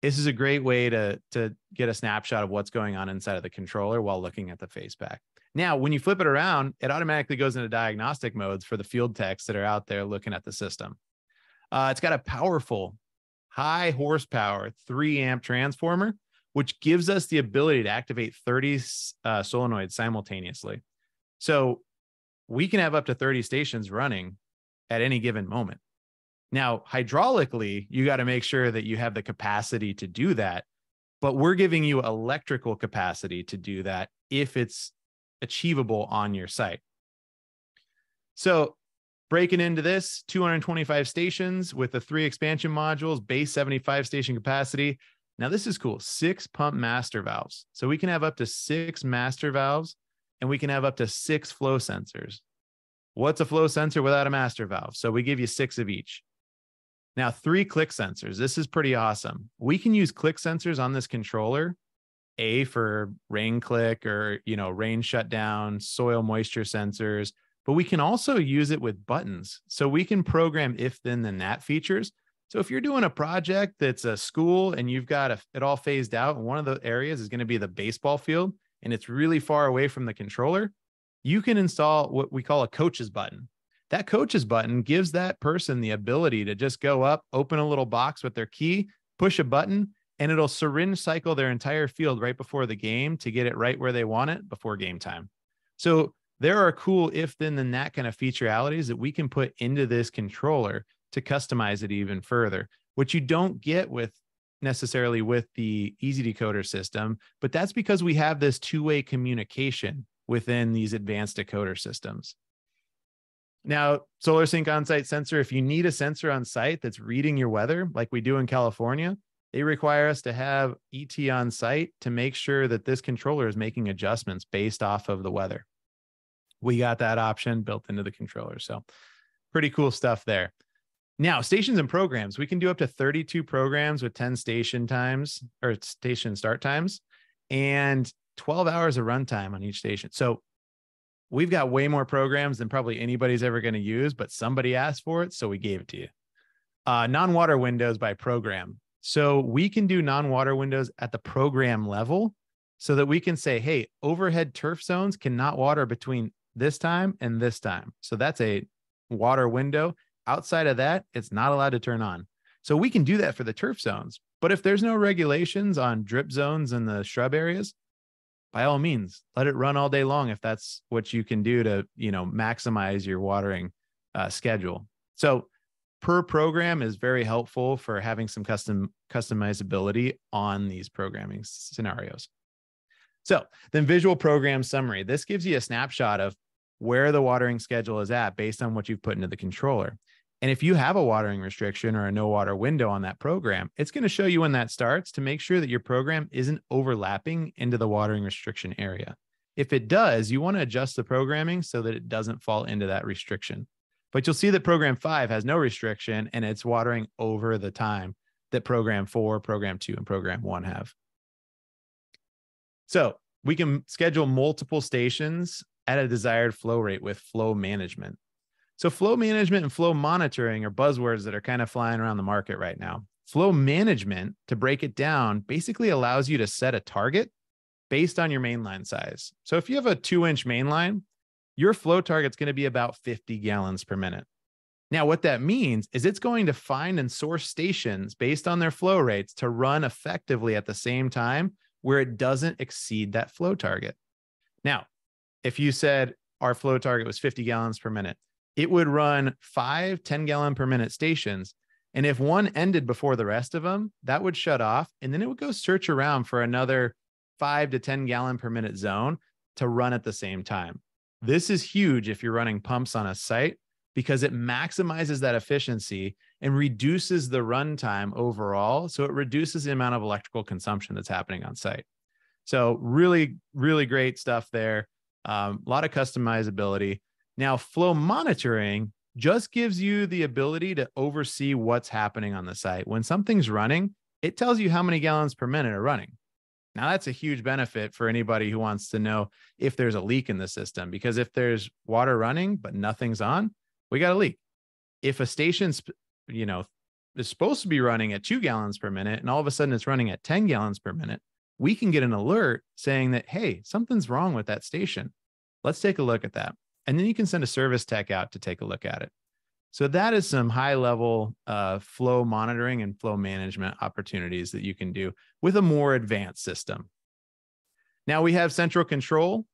[SPEAKER 2] this is a great way to to get a snapshot of what's going on inside of the controller while looking at the face pack. Now, when you flip it around, it automatically goes into diagnostic modes for the field techs that are out there looking at the system. Uh, it's got a powerful, high horsepower three amp transformer, which gives us the ability to activate 30 uh, solenoids simultaneously. So we can have up to 30 stations running at any given moment. Now, hydraulically, you got to make sure that you have the capacity to do that. But we're giving you electrical capacity to do that if it's achievable on your site. So, breaking into this 225 stations with the three expansion modules, base 75 station capacity. Now, this is cool six pump master valves. So, we can have up to six master valves and we can have up to six flow sensors. What's a flow sensor without a master valve? So, we give you six of each. Now, three click sensors. This is pretty awesome. We can use click sensors on this controller, A for rain click or, you know, rain shutdown, soil moisture sensors, but we can also use it with buttons. So we can program if then then that features. So if you're doing a project that's a school and you've got a, it all phased out, and one of the areas is going to be the baseball field and it's really far away from the controller, you can install what we call a coaches button that coaches button gives that person the ability to just go up, open a little box with their key, push a button, and it'll syringe cycle their entire field right before the game to get it right where they want it before game time. So there are cool if then then that kind of featurealities that we can put into this controller to customize it even further, which you don't get with necessarily with the easy decoder system, but that's because we have this two-way communication within these advanced decoder systems. Now, SolarSync on-site sensor, if you need a sensor on site that's reading your weather, like we do in California, they require us to have ET on site to make sure that this controller is making adjustments based off of the weather. We got that option built into the controller. So pretty cool stuff there. Now, stations and programs, we can do up to 32 programs with 10 station times or station start times and 12 hours of runtime on each station. So we've got way more programs than probably anybody's ever going to use, but somebody asked for it, so we gave it to you. Uh, non-water windows by program. So we can do non-water windows at the program level so that we can say, hey, overhead turf zones cannot water between this time and this time. So that's a water window. Outside of that, it's not allowed to turn on. So we can do that for the turf zones. But if there's no regulations on drip zones in the shrub areas, by all means let it run all day long if that's what you can do to you know maximize your watering uh, schedule so per program is very helpful for having some custom customizability on these programming scenarios so then visual program summary this gives you a snapshot of where the watering schedule is at based on what you've put into the controller And if you have a watering restriction or a no water window on that program, it's going to show you when that starts to make sure that your program isn't overlapping into the watering restriction area. If it does, you want to adjust the programming so that it doesn't fall into that restriction. But you'll see that program five has no restriction and it's watering over the time that program four, program two, and program one have. So we can schedule multiple stations at a desired flow rate with flow management. So, flow management and flow monitoring are buzzwords that are kind of flying around the market right now. Flow management, to break it down, basically allows you to set a target based on your mainline size. So, if you have a two inch mainline, your flow target is going to be about 50 gallons per minute. Now, what that means is it's going to find and source stations based on their flow rates to run effectively at the same time where it doesn't exceed that flow target. Now, if you said our flow target was 50 gallons per minute, it would run five 10 gallon per minute stations. And if one ended before the rest of them, that would shut off. And then it would go search around for another five to 10 gallon per minute zone to run at the same time. This is huge if you're running pumps on a site because it maximizes that efficiency and reduces the runtime overall. So it reduces the amount of electrical consumption that's happening on site. So, really, really great stuff there. Um, a lot of customizability. Now, flow monitoring just gives you the ability to oversee what's happening on the site. When something's running, it tells you how many gallons per minute are running. Now, that's a huge benefit for anybody who wants to know if there's a leak in the system, because if there's water running, but nothing's on, we got a leak. If a station's, you know, is supposed to be running at two gallons per minute and all of a sudden it's running at 10 gallons per minute, we can get an alert saying that, hey, something's wrong with that station. Let's take a look at that. And then you can send a service tech out to take a look at it. So that is some high level uh, flow monitoring and flow management opportunities that you can do with a more advanced system. Now we have central control.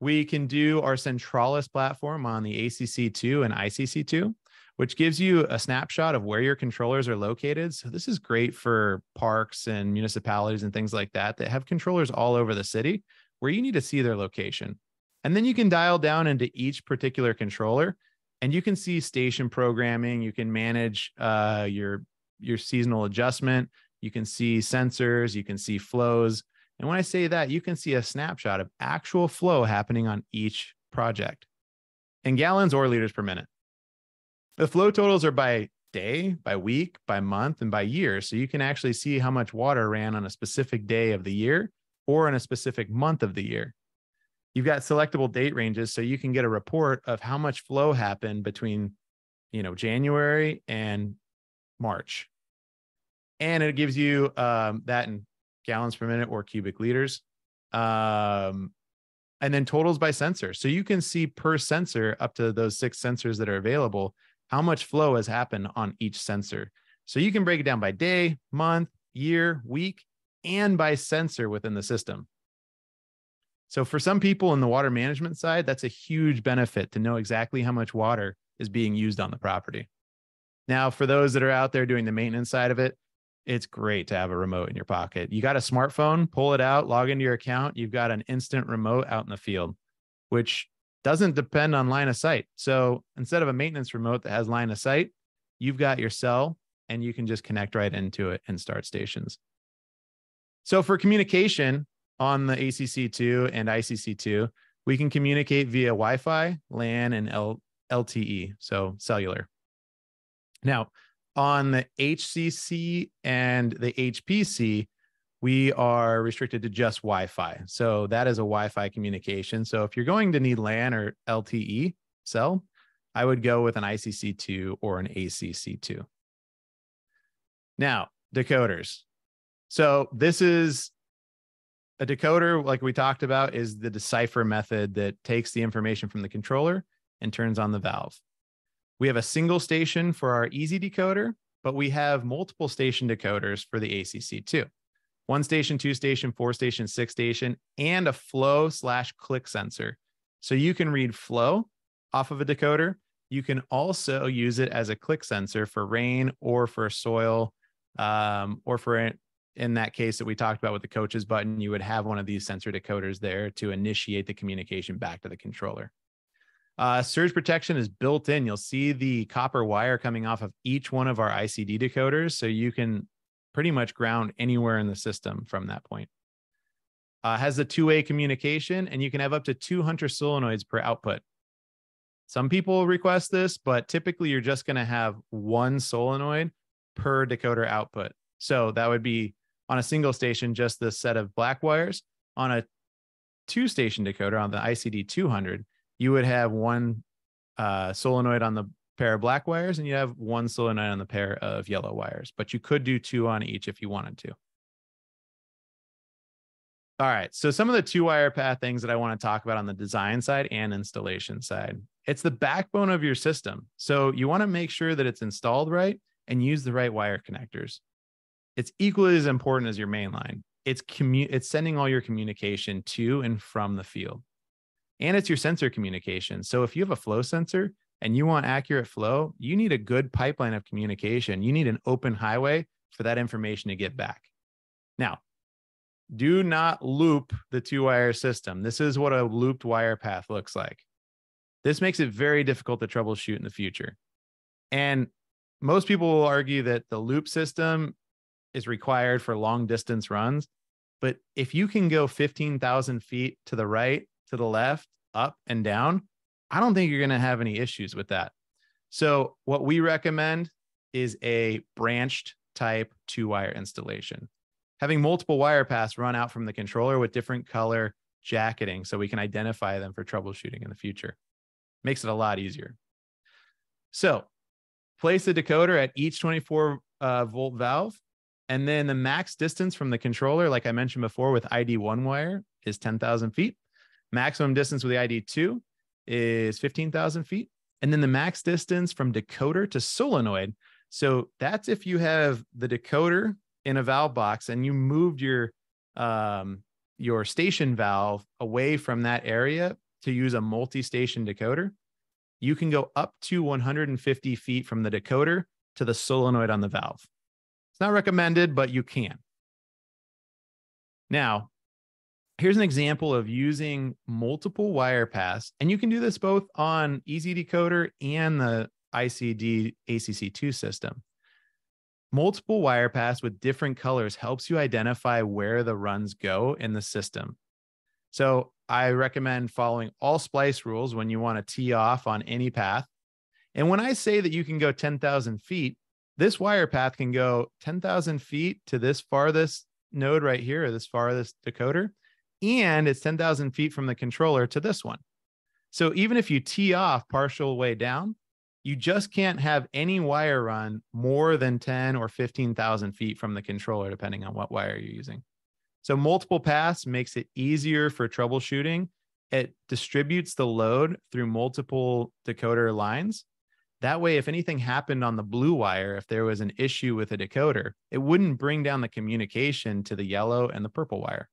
[SPEAKER 2] We can do our Centralus platform on the ACC2 and ICC2, which gives you a snapshot of where your controllers are located. So this is great for parks and municipalities and things like that that have controllers all over the city where you need to see their location. And then you can dial down into each particular controller and you can see station programming. You can manage uh, your, your seasonal adjustment. You can see sensors, you can see flows. And when I say that, you can see a snapshot of actual flow happening on each project in gallons or liters per minute. The flow totals are by day, by week, by month, and by year. So you can actually see how much water ran on a specific day of the year or in a specific month of the year. You've got selectable date ranges, so you can get a report of how much flow happened between, you know, January and March, and it gives you um, that in gallons per minute or cubic liters, um, and then totals by sensor. So you can see per sensor up to those six sensors that are available how much flow has happened on each sensor. So you can break it down by day, month, year, week, and by sensor within the system. So for some people in the water management side, that's a huge benefit to know exactly how much water is being used on the property. Now, for those that are out there doing the maintenance side of it, it's great to have a remote in your pocket. You got a smartphone, pull it out, log into your account. You've got an instant remote out in the field, which doesn't depend on line of sight. So instead of a maintenance remote that has line of sight, you've got your cell and you can just connect right into it and start stations. So for communication, on the ACC2 and ICC2, we can communicate via Wi Fi, LAN, and L- LTE, so cellular. Now, on the HCC and the HPC, we are restricted to just Wi Fi. So that is a Wi Fi communication. So if you're going to need LAN or LTE cell, I would go with an ICC2 or an ACC2. Now, decoders. So this is a decoder, like we talked about, is the decipher method that takes the information from the controller and turns on the valve. We have a single station for our easy decoder, but we have multiple station decoders for the ACC2. One station, two station, four station, six station, and a flow slash click sensor. So you can read flow off of a decoder. You can also use it as a click sensor for rain or for soil um, or for in that case that we talked about with the coaches button, you would have one of these sensor decoders there to initiate the communication back to the controller. Uh, surge protection is built in. You'll see the copper wire coming off of each one of our ICD decoders. So you can pretty much ground anywhere in the system from that point. Uh, has a two way communication, and you can have up to two Hunter solenoids per output. Some people request this, but typically you're just going to have one solenoid per decoder output. So that would be on a single station, just the set of black wires. On a two station decoder on the ICD 200, you would have one uh, solenoid on the pair of black wires and you have one solenoid on the pair of yellow wires, but you could do two on each if you wanted to. All right. So some of the two wire path things that I want to talk about on the design side and installation side. It's the backbone of your system. So you want to make sure that it's installed right and use the right wire connectors. It's equally as important as your main line. It's commu- it's sending all your communication to and from the field. And it's your sensor communication. So if you have a flow sensor and you want accurate flow, you need a good pipeline of communication. You need an open highway for that information to get back. Now, do not loop the two wire system. This is what a looped wire path looks like. This makes it very difficult to troubleshoot in the future. And most people will argue that the loop system is required for long distance runs. But if you can go 15,000 feet to the right, to the left, up and down, I don't think you're going to have any issues with that. So, what we recommend is a branched type two wire installation having multiple wire paths run out from the controller with different color jacketing so we can identify them for troubleshooting in the future. Makes it a lot easier. So place the decoder at each 24 uh, volt valve. And then the max distance from the controller, like I mentioned before, with ID1 wire is 10,000 feet. Maximum distance with the ID2 is 15,000 feet. And then the max distance from decoder to solenoid. So that's if you have the decoder in a valve box and you moved your um, your station valve away from that area to use a multi-station decoder, you can go up to 150 feet from the decoder to the solenoid on the valve. It's not recommended, but you can. Now, here's an example of using multiple wire paths, and you can do this both on EZ-Decoder and the ICD ACC2 system. Multiple wire paths with different colors helps you identify where the runs go in the system. So I recommend following all splice rules when you want to tee off on any path. And when I say that you can go 10,000 feet, this wire path can go 10,000 feet to this farthest node right here, or this farthest decoder, and it's 10,000 feet from the controller to this one. So even if you tee off partial way down, you just can't have any wire run more than 10 or 15,000 feet from the controller, depending on what wire you're using. So multiple paths makes it easier for troubleshooting. It distributes the load through multiple decoder lines. That way, if anything happened on the blue wire, if there was an issue with a decoder, it wouldn't bring down the communication to the yellow and the purple wire.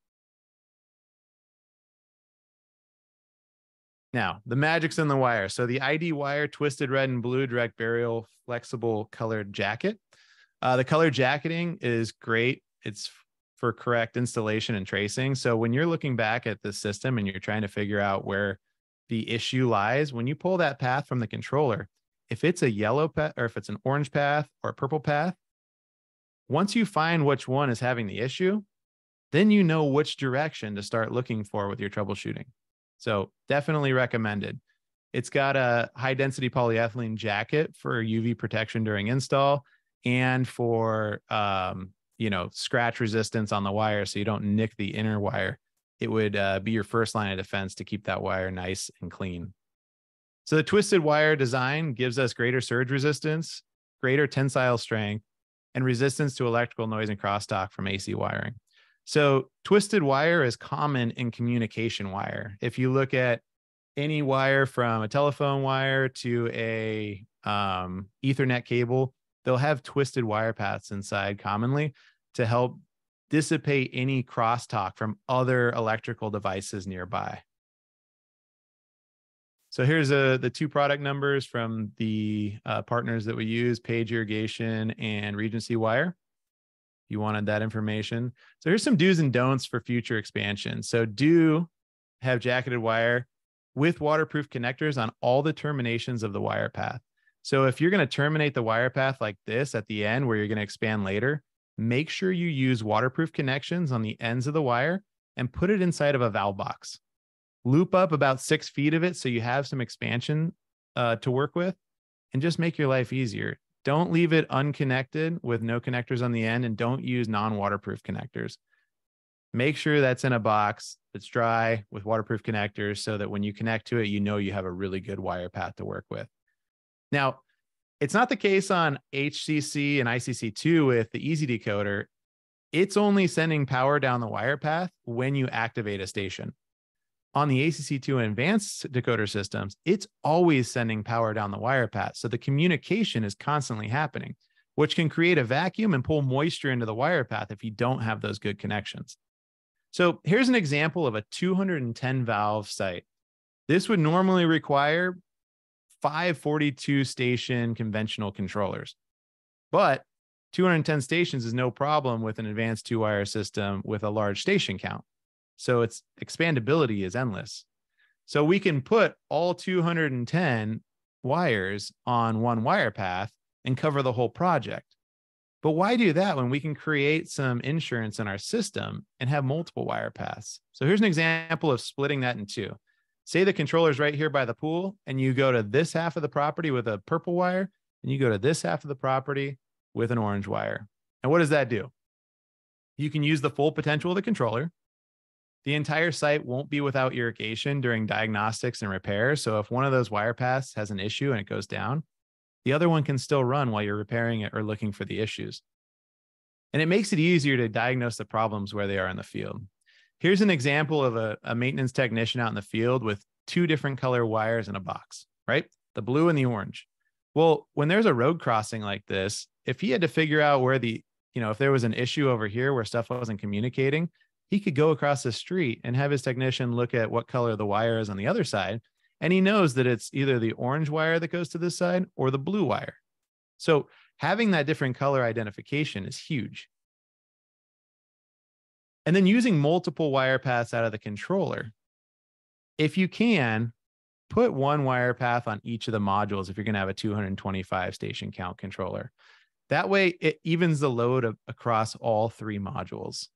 [SPEAKER 2] Now, the magic's in the wire. So the ID wire, twisted red and blue direct burial flexible colored jacket. Uh, the color jacketing is great. It's for correct installation and tracing. So when you're looking back at the system and you're trying to figure out where the issue lies, when you pull that path from the controller, if it's a yellow path or if it's an orange path or a purple path, once you find which one is having the issue, then you know which direction to start looking for with your troubleshooting. So definitely recommended. It's got a high density polyethylene jacket for UV protection during install and for um, you know scratch resistance on the wire so you don't nick the inner wire. It would uh, be your first line of defense to keep that wire nice and clean. So the twisted wire design gives us greater surge resistance, greater tensile strength, and resistance to electrical noise and crosstalk from AC wiring. So twisted wire is common in communication wire. If you look at any wire from a telephone wire to a um, Ethernet cable, they'll have twisted wire paths inside commonly to help dissipate any crosstalk from other electrical devices nearby. So here's a, uh, the two product numbers from the uh, partners that we use, Paige Irrigation and Regency Wire you wanted that information. So here's some do's and don'ts for future expansion. So do have jacketed wire with waterproof connectors on all the terminations of the wire path. So if you're going to terminate the wire path like this at the end where you're going to expand later, make sure you use waterproof connections on the ends of the wire and put it inside of a valve box. Loop up about six feet of it so you have some expansion uh, to work with and just make your life easier. Don't leave it unconnected with no connectors on the end and don't use non waterproof connectors. Make sure that's in a box that's dry with waterproof connectors so that when you connect to it, you know you have a really good wire path to work with. Now, it's not the case on HCC and ICC2 with the Easy Decoder. It's only sending power down the wire path when you activate a station. On the ACC2 and advanced decoder systems, it's always sending power down the wire path. So the communication is constantly happening, which can create a vacuum and pull moisture into the wire path if you don't have those good connections. So here's an example of a 210 valve site. This would normally require 542 station conventional controllers, but 210 stations is no problem with an advanced two wire system with a large station count. So its expandability is endless. So we can put all 210 wires on one wire path and cover the whole project. But why do that when we can create some insurance in our system and have multiple wire paths? So here's an example of splitting that in two. Say the controller's right here by the pool, and you go to this half of the property with a purple wire, and you go to this half of the property with an orange wire. And what does that do? You can use the full potential of the controller. The entire site won't be without irrigation during diagnostics and repair. So if one of those wire paths has an issue and it goes down, the other one can still run while you're repairing it or looking for the issues. And it makes it easier to diagnose the problems where they are in the field. Here's an example of a, a maintenance technician out in the field with two different color wires in a box, right? The blue and the orange. Well, when there's a road crossing like this, if he had to figure out where the, you know, if there was an issue over here where stuff wasn't communicating, he could go across the street and have his technician look at what color the wire is on the other side and he knows that it's either the orange wire that goes to this side or the blue wire. So having that different color identification is huge. And then using multiple wire paths out of the controller. If you can, put one wire path on each of the modules if you're going to have a 225 station count controller. That way, it evens the load of, across all three modules.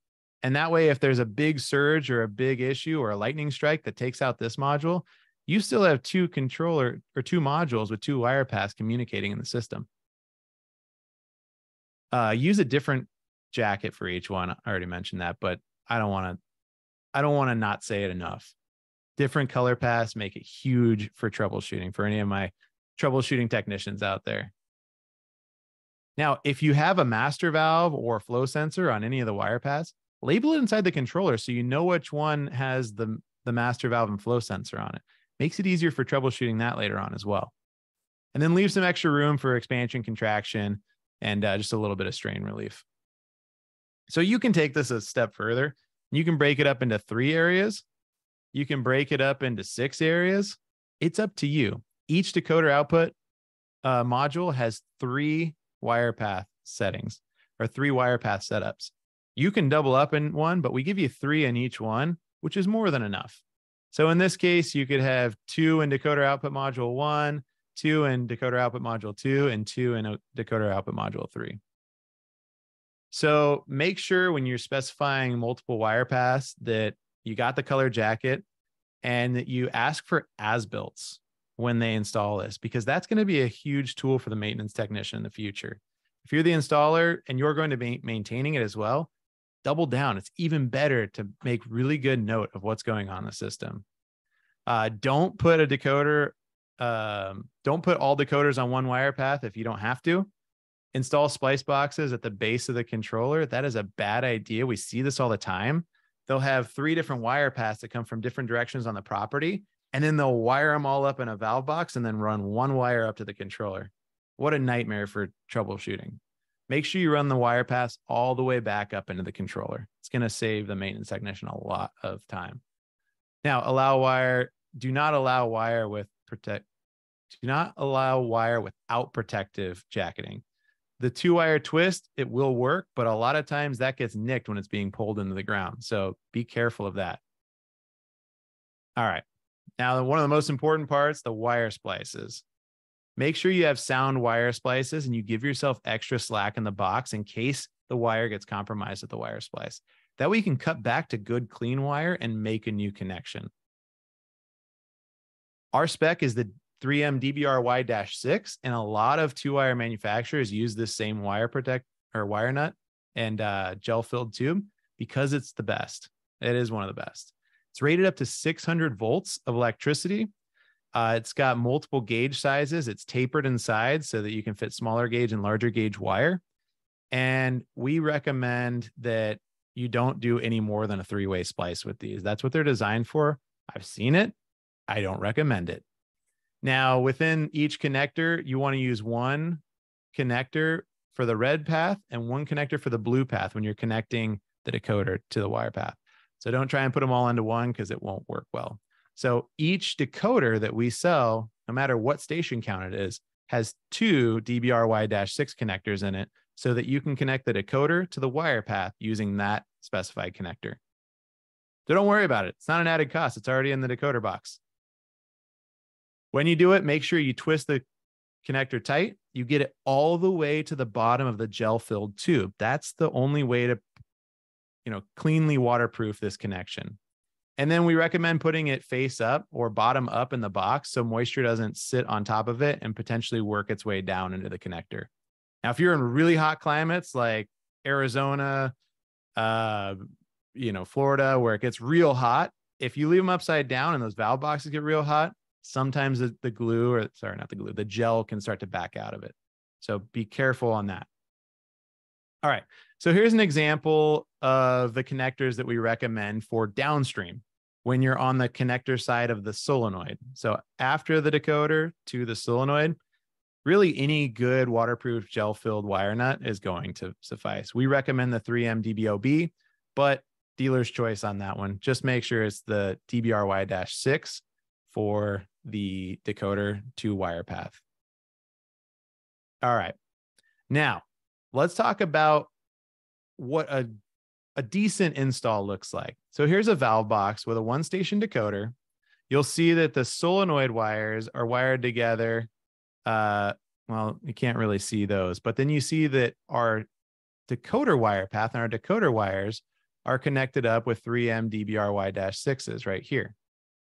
[SPEAKER 2] And that way, if there's a big surge or a big issue or a lightning strike that takes out this module, you still have two controller or two modules with two wire paths communicating in the system. Uh, use a different jacket for each one. I already mentioned that, but I don't want to. I don't want to not say it enough. Different color paths make it huge for troubleshooting for any of my troubleshooting technicians out there. Now, if you have a master valve or flow sensor on any of the wire paths, label it inside the controller so you know which one has the, the master valve and flow sensor on it makes it easier for troubleshooting that later on as well. And then leave some extra room for expansion, contraction, and uh, just a little bit of strain relief. So you can take this a step further. You can break it up into three areas. You can break it up into six areas. It's up to you. Each decoder output uh, module has three wire path settings or three wire path setups. You can double up in one, but we give you three in each one, which is more than enough. So in this case, you could have two in decoder output module one, two in decoder output module two, and two in decoder output module three. So make sure when you're specifying multiple wire paths that you got the color jacket and that you ask for as builts when they install this, because that's going to be a huge tool for the maintenance technician in the future. If you're the installer and you're going to be maintaining it as well, double down. It's even better to make really good note of what's going on in the system. Uh, don't put a decoder, um, don't put all decoders on one wire path if you don't have to. Install splice boxes at the base of the controller. That is a bad idea. We see this all the time. They'll have three different wire paths that come from different directions on the property, and then they'll wire them all up in a valve box and then run one wire up to the controller. What a nightmare for troubleshooting make sure you run the wire pass all the way back up into the controller. It's going to save the maintenance technician a lot of time. Now, allow wire, do not allow wire with protect, do not allow wire without protective jacketing. The two wire twist, it will work, but a lot of times that gets nicked when it's being pulled into the ground. So be careful of that. All right. Now, one of the most important parts, the wire splices. Make sure you have sound wire splices and you give yourself extra slack in the box in case the wire gets compromised at the wire splice. That way you can cut back to good clean wire and make a new connection. Our spec is the 3M DBRY-6, and a lot of two-wire manufacturers use this same wire protect or wire nut and uh, gel-filled tube because it's the best. It is one of the best. It's rated up to 600 volts of electricity. Uh, it's got multiple gauge sizes. It's tapered inside so that you can fit smaller gauge and larger gauge wire. And we recommend that you don't do any more than a three way splice with these. That's what they're designed for. I've seen it. I don't recommend it. Now, within each connector, you want to use one connector for the red path and one connector for the blue path when you're connecting the decoder to the wire path. So don't try and put them all into one because it won't work well. So each decoder that we sell, no matter what station count it is, has two DBRY-6 connectors in it so that you can connect the decoder to the wire path using that specified connector. So don't worry about it. It's not an added cost. It's already in the decoder box. When you do it, make sure you twist the connector tight. You get it all the way to the bottom of the gel filled tube. That's the only way to you know, cleanly waterproof this connection. And then we recommend putting it face up or bottom up in the box so moisture doesn't sit on top of it and potentially work its way down into the connector. Now, if you're in really hot climates like Arizona, uh, you know, Florida, where it gets real hot, if you leave them upside down and those valve boxes get real hot, sometimes the, the glue or sorry, not the glue, the gel can start to back out of it. So be careful on that. All right. So here's an example of the connectors that we recommend for downstream when you're on the connector side of the solenoid. So after the decoder to the solenoid, really any good waterproof gel filled wire nut is going to suffice. We recommend the 3M DBOB, but dealer's choice on that one. Just make sure it's the DBRY 6 for the decoder to wire path. All right. Now, let's talk about what a, a decent install looks like. So here's a valve box with a one station decoder. You'll see that the solenoid wires are wired together. Uh, well, you can't really see those, but then you see that our decoder wire path and our decoder wires are connected up with 3M DBRY-6s right here.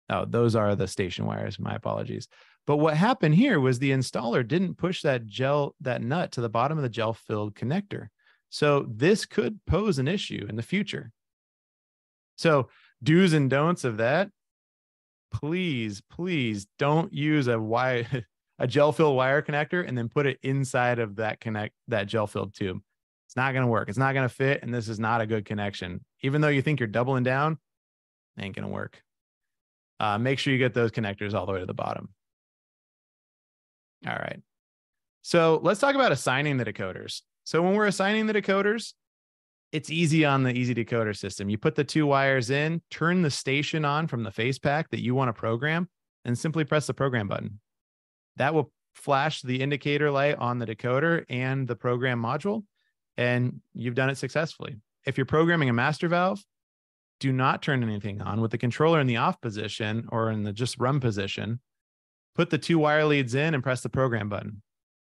[SPEAKER 2] Oh, those are the station wires. My apologies. But what happened here was the installer didn't push that gel, that nut to the bottom of the gel filled connector. So this could pose an issue in the future. So do's and don'ts of that. Please, please don't use a wire, a gel filled wire connector and then put it inside of that connect that gel filled tube. It's not going to work. It's not going to fit. And this is not a good connection. Even though you think you're doubling down, ain't going to work. Uh, make sure you get those connectors all the way to the bottom. All right. So let's talk about assigning the decoders. So when we're assigning the decoders, it's easy on the easy decoder system. You put the two wires in, turn the station on from the face pack that you want to program, and simply press the program button. That will flash the indicator light on the decoder and the program module, and you've done it successfully. If you're programming a master valve, do not turn anything on with the controller in the off position or in the just run position put the two wire leads in and press the program button.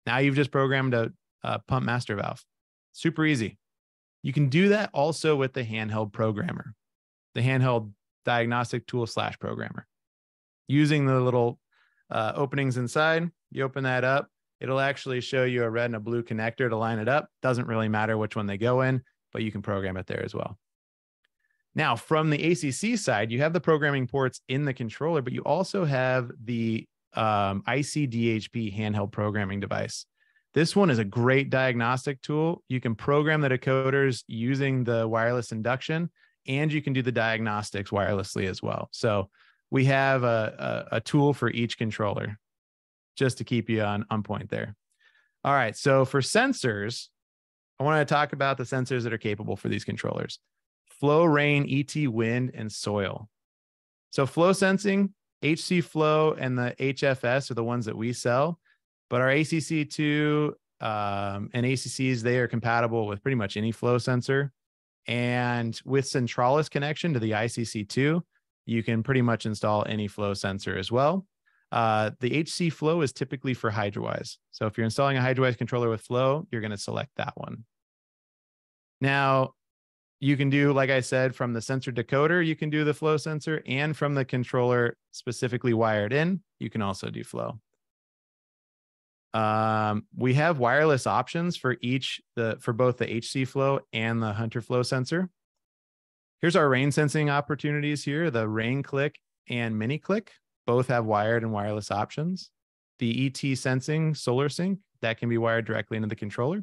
[SPEAKER 2] Now you've just programmed a, a pump master valve. Super easy. You can do that also with the handheld programmer, the handheld diagnostic tool slash programmer. Using the little uh, openings inside, you open that up. It'll actually show you a red and a blue connector to line it up. Doesn't really matter which one they go in, but you can program it there as well. Now, from the ACC side, you have the programming ports in the controller, but you also have the um, ICDHP handheld programming device. This one is a great diagnostic tool. You can program the decoders using the wireless induction, and you can do the diagnostics wirelessly as well. So we have a, a, a tool for each controller just to keep you on, on point there. All right. So for sensors, I want to talk about the sensors that are capable for these controllers flow, rain, ET, wind, and soil. So flow sensing, HC Flow and the HFS are the ones that we sell, but our ACC2 um, and ACCs, they are compatible with pretty much any flow sensor. And with Centralus connection to the ICC2, you can pretty much install any flow sensor as well. Uh, the HC flow is typically for Hydrawise. So if you're installing a Hydrawise controller with flow, you're going to select that one. Now, you can do, like I said, from the sensor decoder, you can do the flow sensor, and from the controller specifically wired in, you can also do flow. Um, we have wireless options for each the for both the HC flow and the Hunter flow sensor. Here's our rain sensing opportunities here. The Rain-Clik and Mini-Clik both have wired and wireless options. The ET sensing solar sync that can be wired directly into the controller.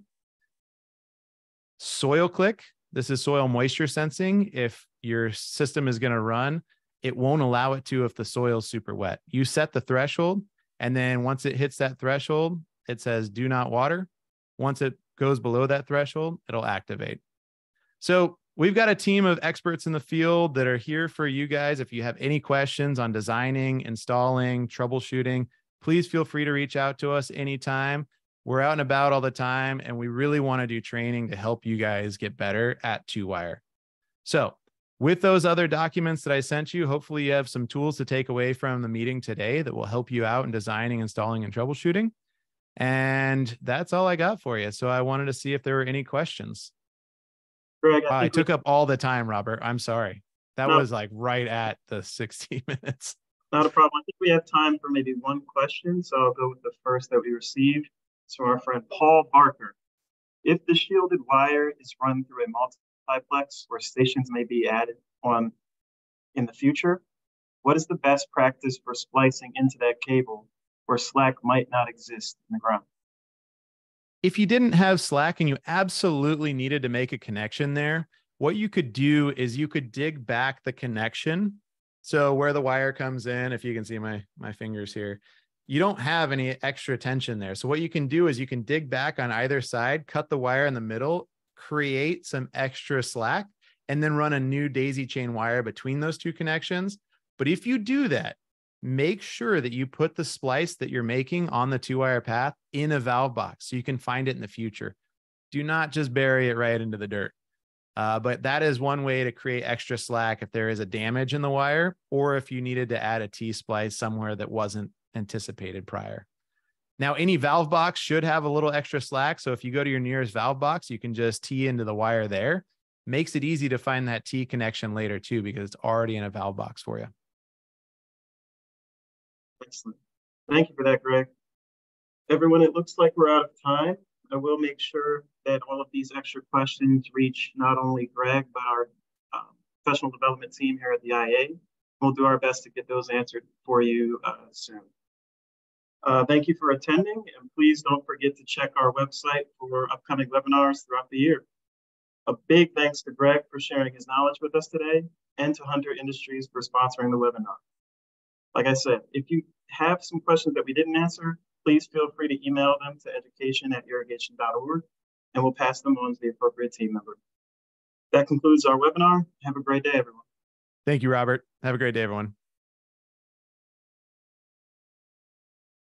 [SPEAKER 2] Soil-Clik. This is soil moisture sensing. If your system is going to run, it won't allow it to if the soil is super wet. You set the threshold and then once it hits that threshold, it says do not water. Once it goes below that threshold, it'll activate. So we've got a team of experts in the field that are here for you guys. If you have any questions on designing, installing, troubleshooting, please feel free to reach out to us anytime. We're out and about all the time, and we really want to do training to help you guys get better at two wire. So, with those other documents that I sent you, hopefully you have some tools to take away from the meeting today that will help you out in designing, installing, and troubleshooting. And that's all I got for you. So I wanted to see if there were any questions.
[SPEAKER 1] Gregg,
[SPEAKER 2] I, ah, I took we... up all the time, Robert. I'm sorry. That no. was like right at the 60 minutes.
[SPEAKER 1] Not a problem. I think we have time for maybe one question. So I'll go with the first that we received. It's from our friend Paul Barker. If the shielded wire is run through a multiplex where stations may be added on in the future, what is the best practice for splicing into that cable where slack might not exist in the ground?
[SPEAKER 2] If you didn't have slack and you absolutely needed to make a connection there, what you could do is you could dig back the connection. So where the wire comes in, if you can see my my fingers here, you don't have any extra tension there. So what you can do is you can dig back on either side, cut the wire in the middle, create some extra slack, and then run a new daisy chain wire between those two connections. But if you do that, make sure that you put the splice that you're making on the two wire path in a valve box so you can find it in the future. Do not just bury it right into the dirt. Uh, but that is one way to create extra slack if there is a damage in the wire or if you needed to add a T splice somewhere that wasn't anticipated prior. Now, any valve box should have a little extra slack. So if you go to your nearest valve box, you can just tee into the wire there. Makes it easy to find that T connection later too, because it's already in a valve box for you.
[SPEAKER 1] Excellent. Thank you for that, Gregg. Everyone, it looks like we're out of time. I will make sure that all of these extra questions reach not only Gregg, but our uh, professional development team here at the IA. We'll do our best to get those answered for you uh, soon. Uh, thank you for attending, and please don't forget to check our website for upcoming webinars throughout the year. A big thanks to Gregg for sharing his knowledge with us today, and to Hunter Industries for sponsoring the webinar. Like I said, if you have some questions that we didn't answer, please feel free to email them to education at irrigation.org and we'll pass them on to the appropriate team member. That concludes our webinar. Have a great day, everyone.
[SPEAKER 2] Thank you, Robert. Have a great day, everyone.